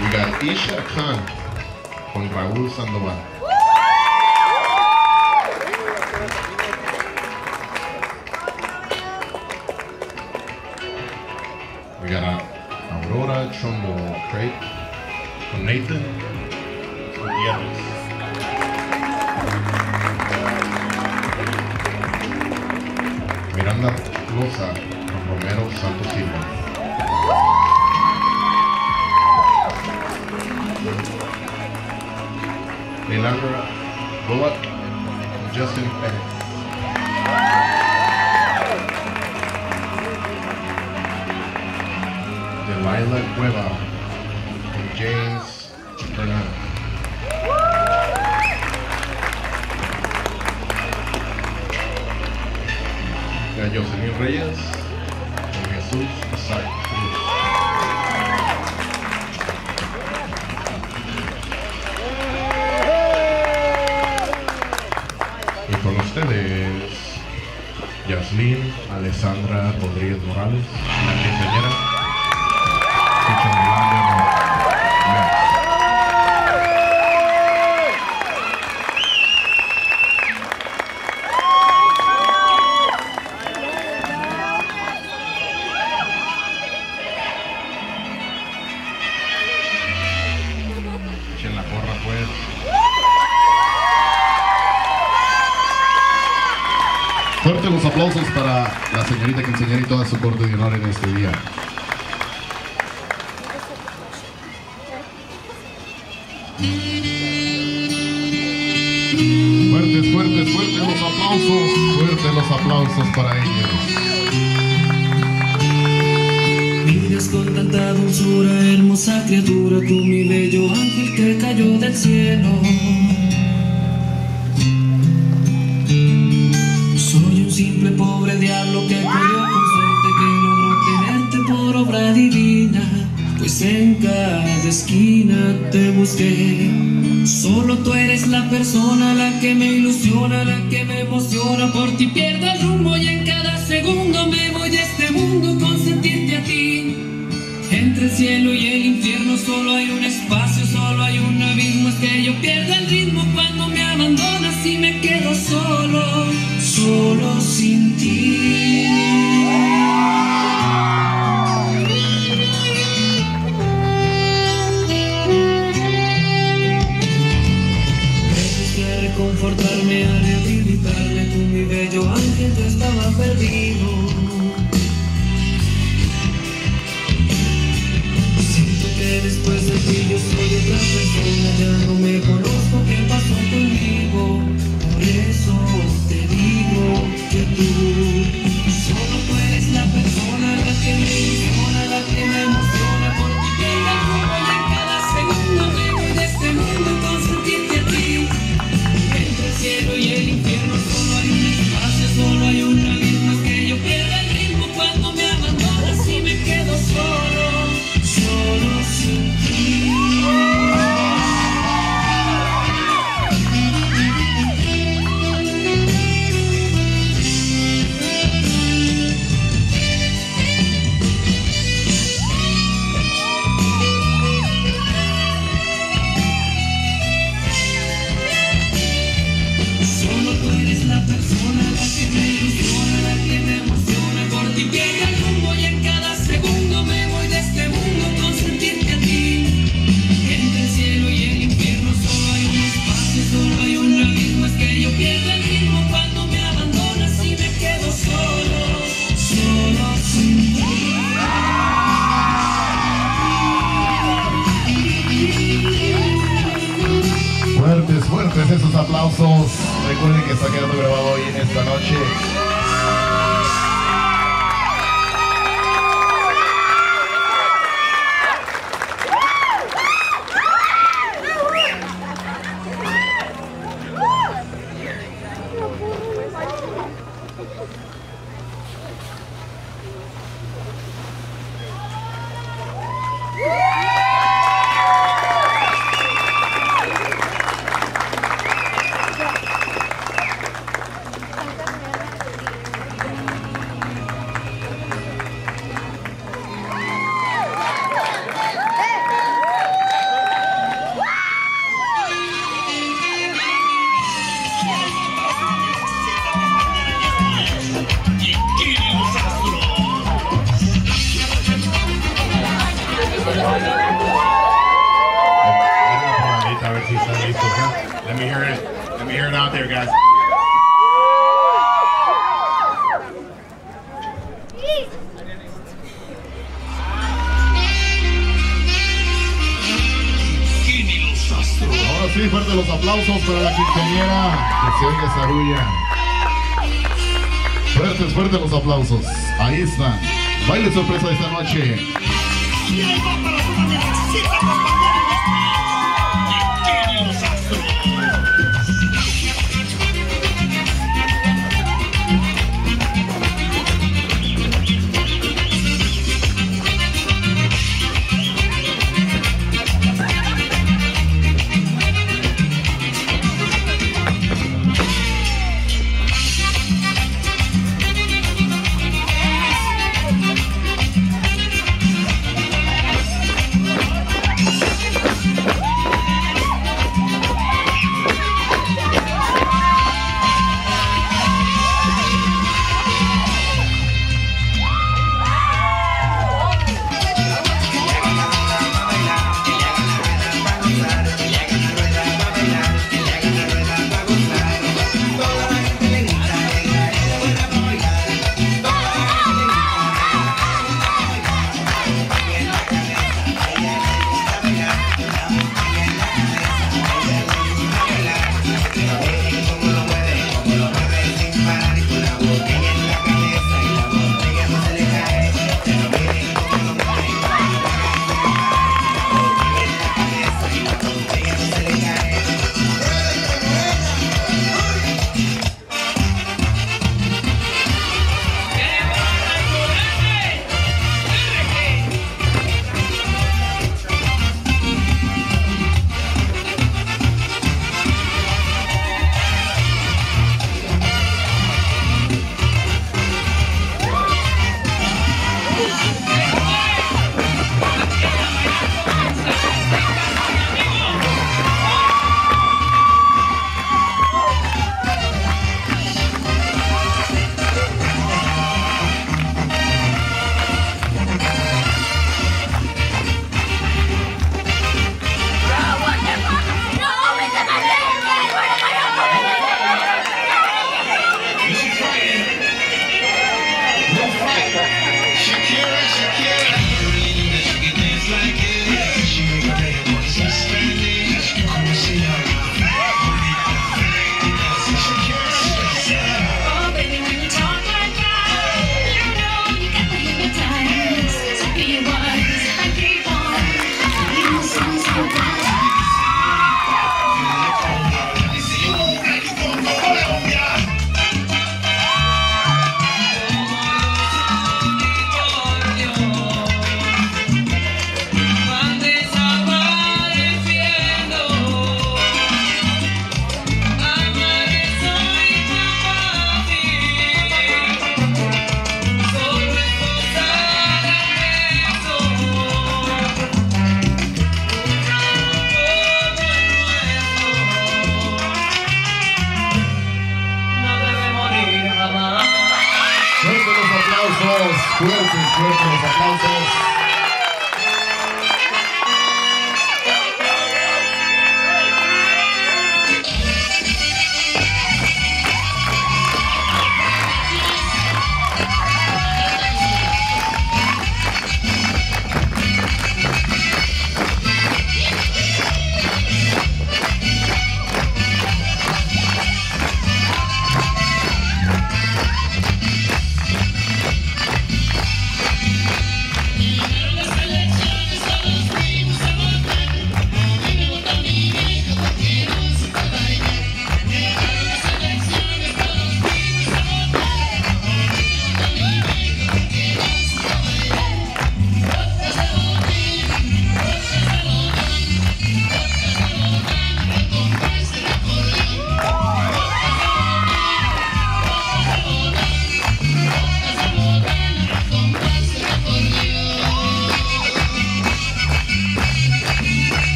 We got Isha Khan con Raúl Sandoval. We got Aurora Chombo Crate con Nathan Gutiérrez.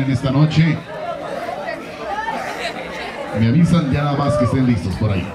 en esta noche. Me avisan ya más que estén listos por ahí.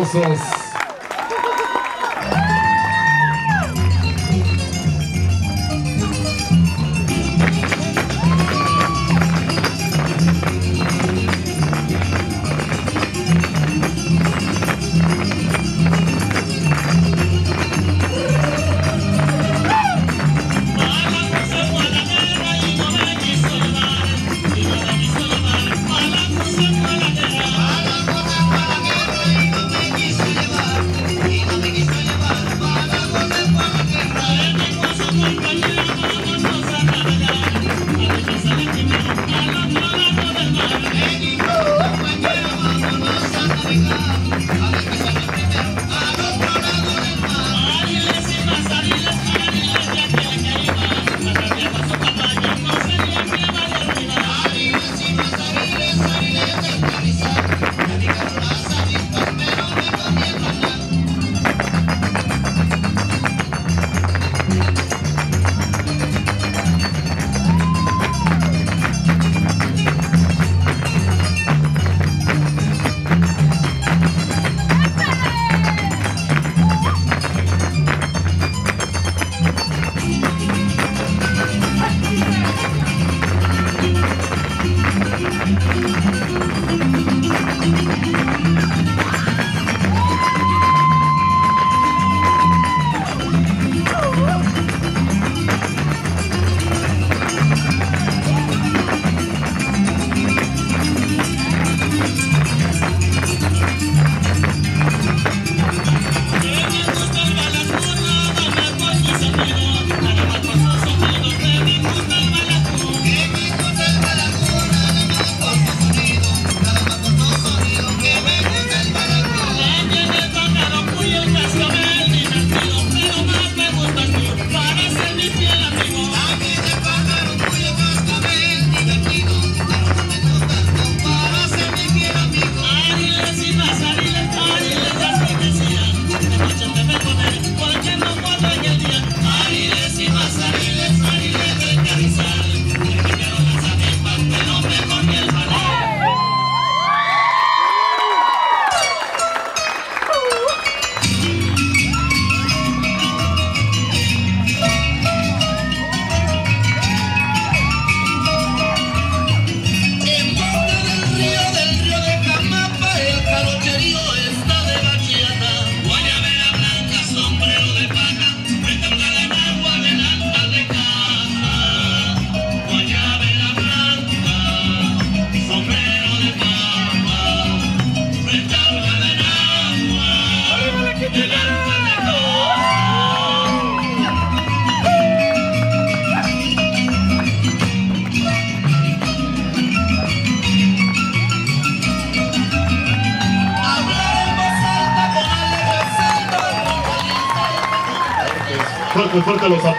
Los aplausos. Fuerte,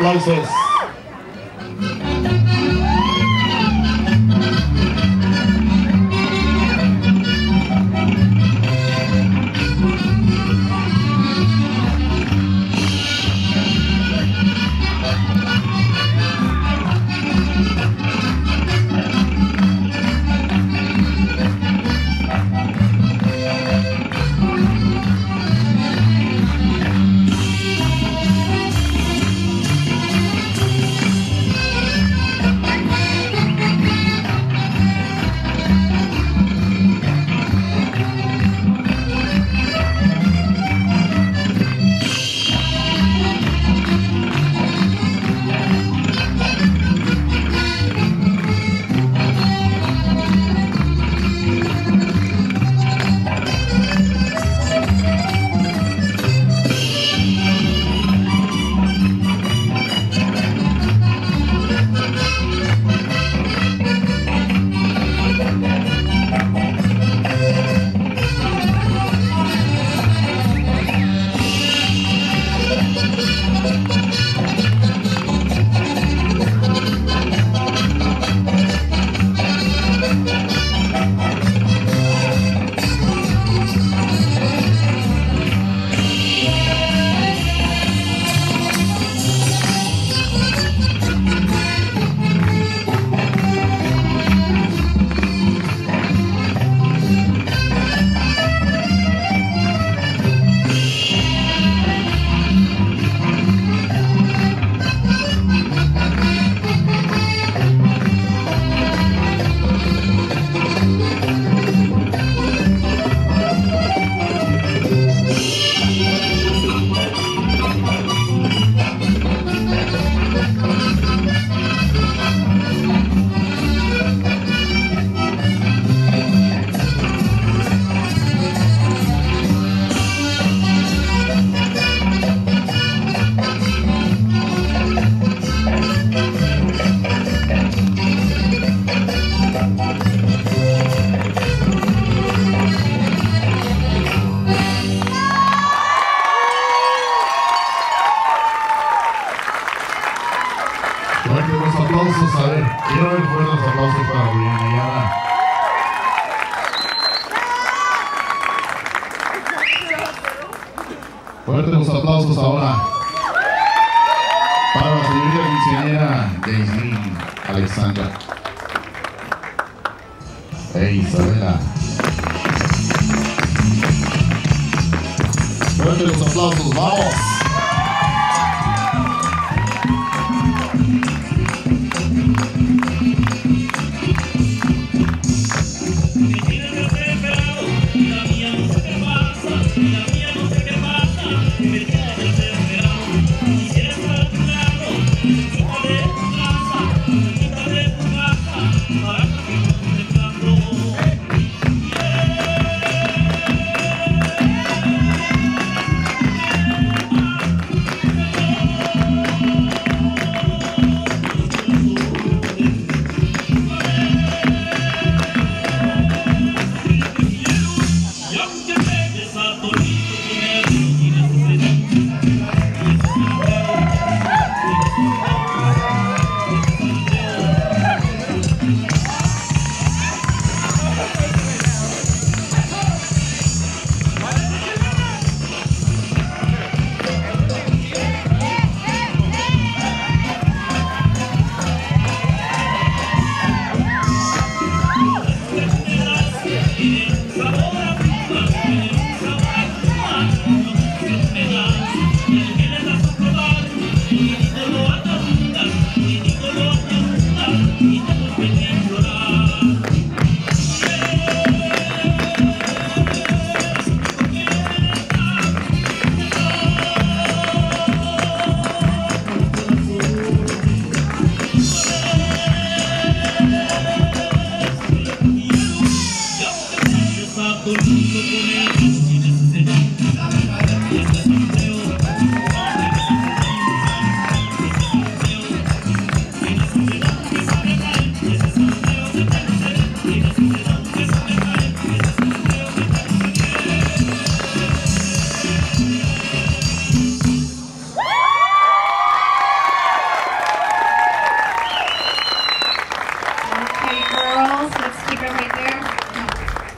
aplausos.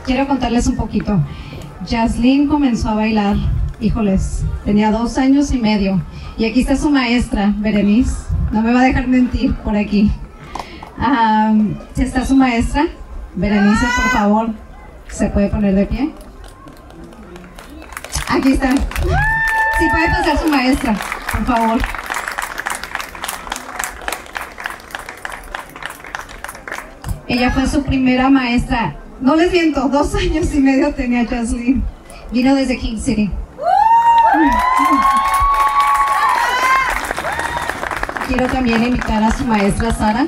Quiero contarles un poquito. Jaslyn comenzó a bailar, híjoles, tenía dos años y medio. Y aquí está su maestra, Berenice. No me va a dejar mentir por aquí. Si está su maestra, Berenice, por favor, ¿se puede poner de pie? Aquí está. Si puede pasar su maestra, por favor. Ella fue su primera maestra. No les miento, dos años y medio tenía Jaslyn. Vino desde King City. Quiero también invitar a su maestra Sara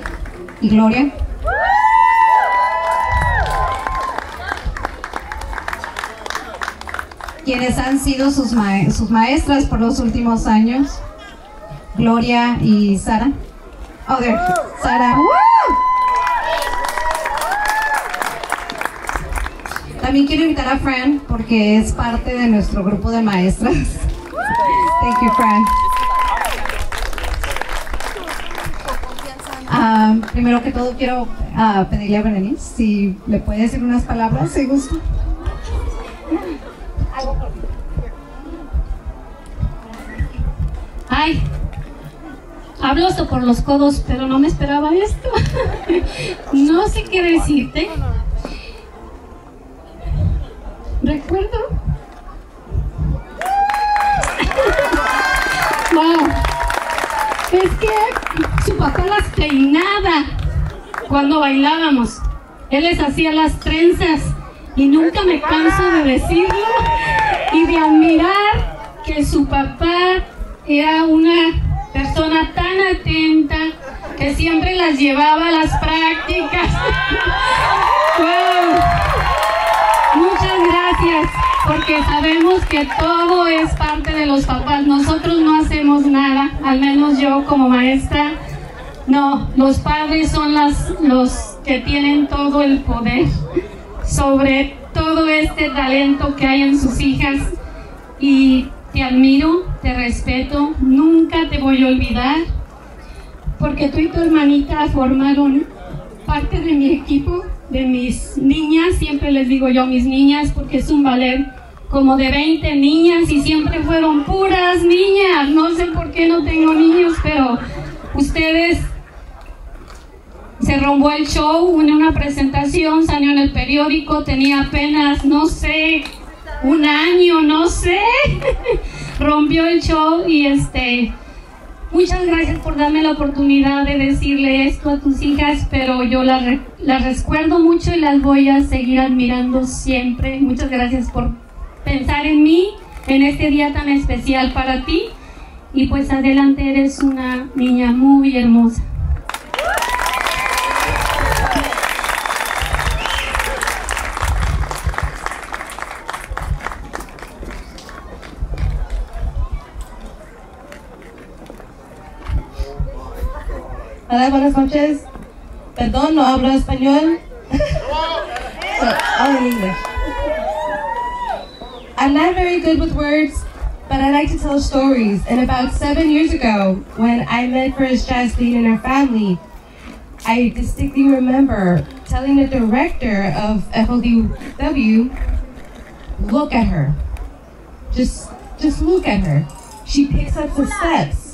y Gloria. Quienes han sido sus, mae- sus maestras por los últimos años. Gloria y Sara. Oh. Sara. También quiero invitar a Fran porque es parte de nuestro grupo de maestras. Thank you, Fran. Ah, primero que todo quiero ah, pedirle a Berenice si le puede decir unas palabras, si gusta. Ay, hablo hasta por los codos, pero no me esperaba esto. no sé qué decirte. Cuando bailábamos. Él les hacía las trenzas y nunca me canso de decirlo y de admirar que su papá era una persona tan atenta que siempre las llevaba a las prácticas. ¡Wow! Muchas gracias, porque sabemos que todo es parte de los papás. Nosotros no hacemos nada, al menos yo como maestra. No, los padres son los que tienen todo el poder sobre todo este talento que hay en sus hijas. Y te admiro, te respeto, nunca te voy a olvidar. porque tú y tu hermanita formaron parte de mi equipo, de mis niñas, siempre les digo yo mis niñas, porque es un ballet como de 20 niñas y siempre fueron puras niñas. No sé por qué no tengo niños, pero ustedes se rompió el show en una presentación, salió en el periódico, tenía apenas, no sé, un año, no sé. Rompió el show y este Muchas gracias por darme la oportunidad de decirle esto a tus hijas, pero yo las, re- las recuerdo mucho y las voy a seguir admirando siempre. Muchas gracias por pensar en mí en este día tan especial para ti. Y pues adelante, eres una niña muy hermosa. Hola, buenas noches. Perdón, no hablo español. all in English. I'm not very good with words, but I like to tell stories. And about seven years ago, when I met First Jasmine and her family, I distinctly remember telling the director of FLDW, look at her. Just, just look at her. She picks up the steps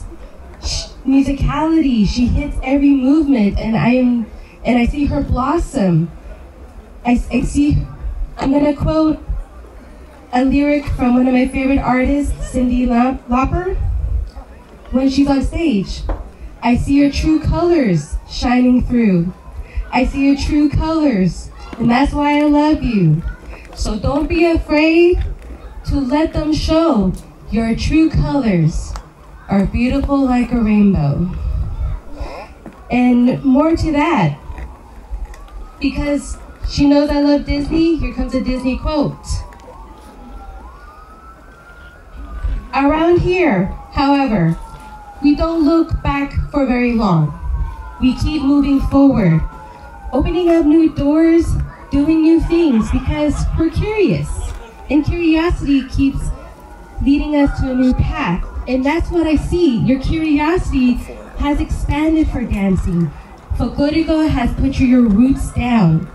musicality. She hits every movement, and I am, and I see her blossom. I, I see. I'm gonna quote a lyric from one of my favorite artists, Cindy Lau- Lauper. When she's on stage, I see her true colors shining through. I see your true colors, and that's why I love you. So don't be afraid to let them show your true colors are beautiful like a rainbow. And more to that, because she knows I love Disney, here comes a Disney quote. Around here, however, we don't look back for very long. We keep moving forward, opening up new doors, doing new things because we're curious. And curiosity keeps leading us to a new path. And that's what I see. Your curiosity has expanded for dancing. Folklorico has put your roots down.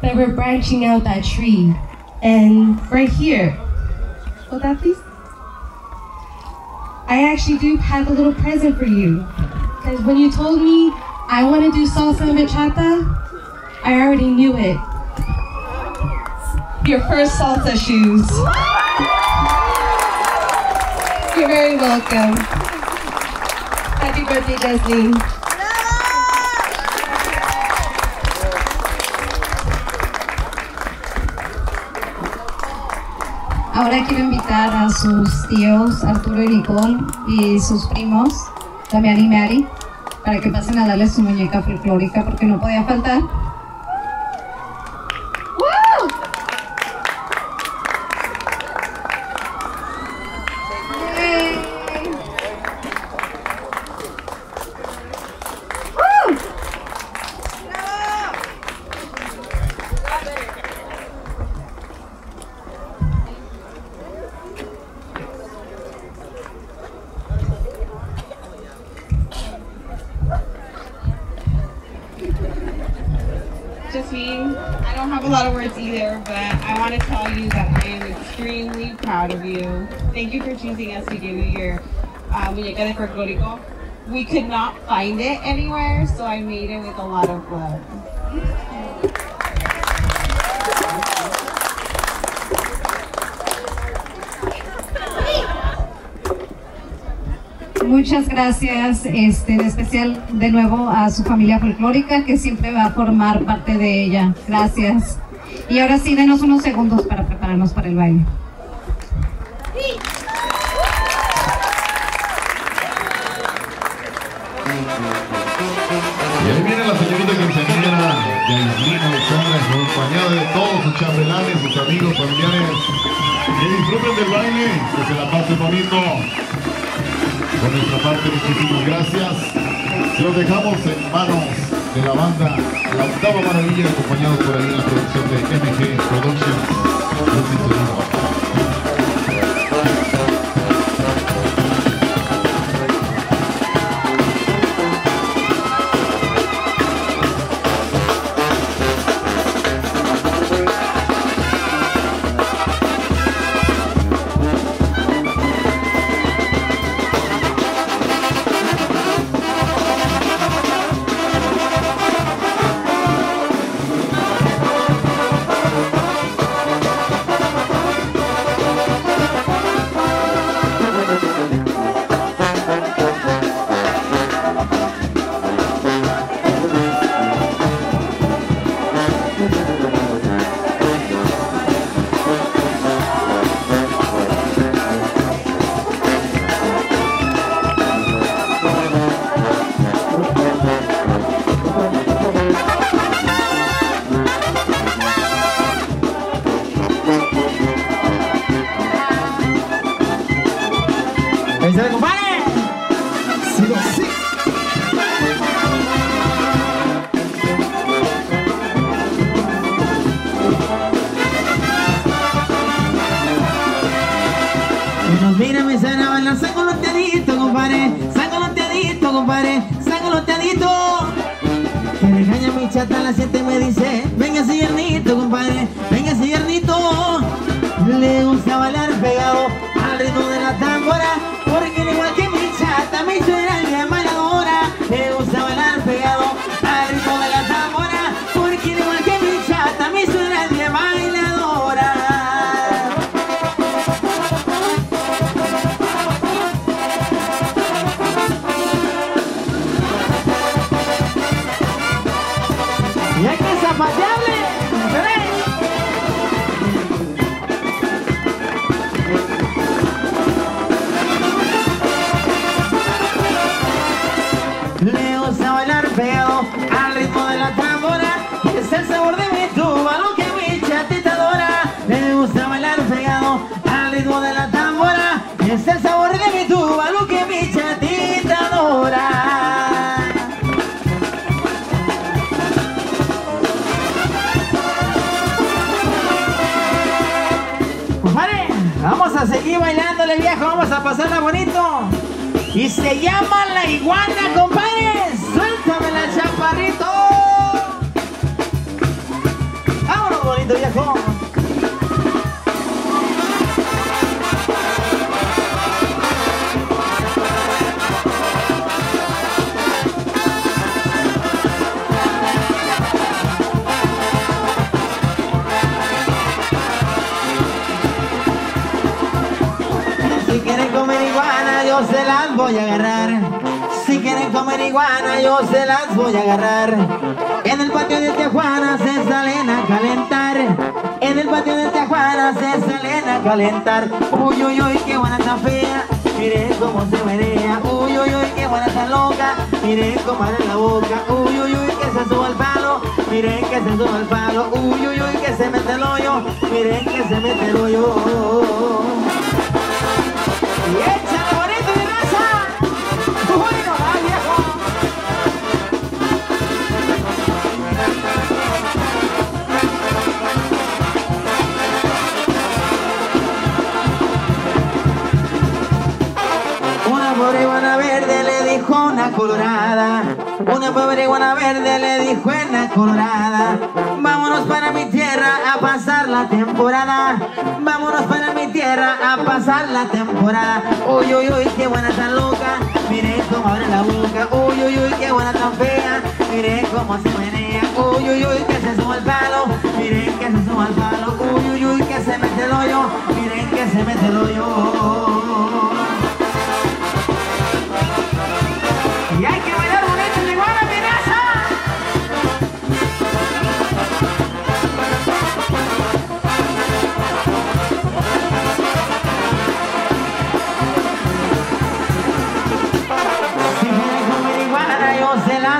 But we're branching out that tree. And right here, hold that please. I actually do have a little present for you. Because when you told me I want to do salsa and bachata, I already knew it. Your first salsa shoes. You're very welcome. Happy birthday. Ahora quiero invitar a sus tíos Arturo y Nicole y sus primos, Damián y Mary, para que pasen a darle su muñeca folclórica porque no podía faltar. Muñeca de folclórico. We could not find it anywhere, so I made it with a lot of love. Muchas gracias, este, en especial de nuevo a su familia folclórica que siempre va a formar parte de ella. Gracias. Y ahora sí, denos unos segundos para prepararnos para el baile. Dejamos en manos de la banda La Octava Maravilla, acompañados por ahí en la producción de MG Productions. Colorada. Una pobre iguana verde le dijo a una colorada. Vámonos para mi tierra a pasar la temporada. Vámonos para mi tierra a pasar la temporada. Uy, uy, uy, qué buena tan loca. Miren cómo abre la boca. Uy, uy, uy, qué buena tan fea. Miren cómo se menea. Uy, uy, uy, que se sube al palo. Miren que se sube al palo. Uy, uy, uy, que se mete el hoyo. Miren que se mete el hoyo.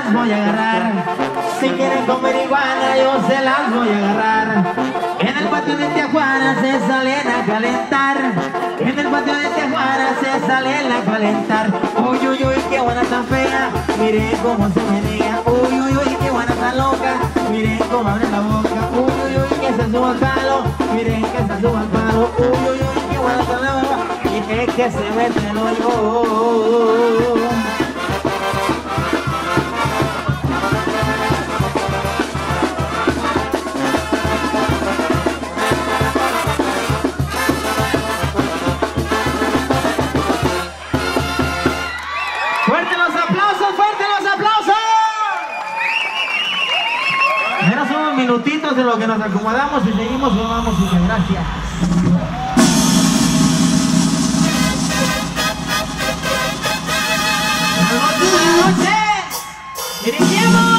Voy a agarrar. Si quieren comer iguana, yo se las voy a agarrar. En el patio de Tijuana se salen a calentar. En el patio de Tijuana se salen a calentar. Uy, uy, uy, qué buena tan fea. Miren cómo se menea. Uy, uy, uy, qué buena tan loca. Miren cómo abre la boca. Uy, uy, uy, que se suba al palo. Miren que se suba al palo. Uy, uy, uy, qué buena tan loca. Y que se mete el hoyo. solitos de lo que nos acomodamos y seguimos, nos vamos, gracias. Dirigimos.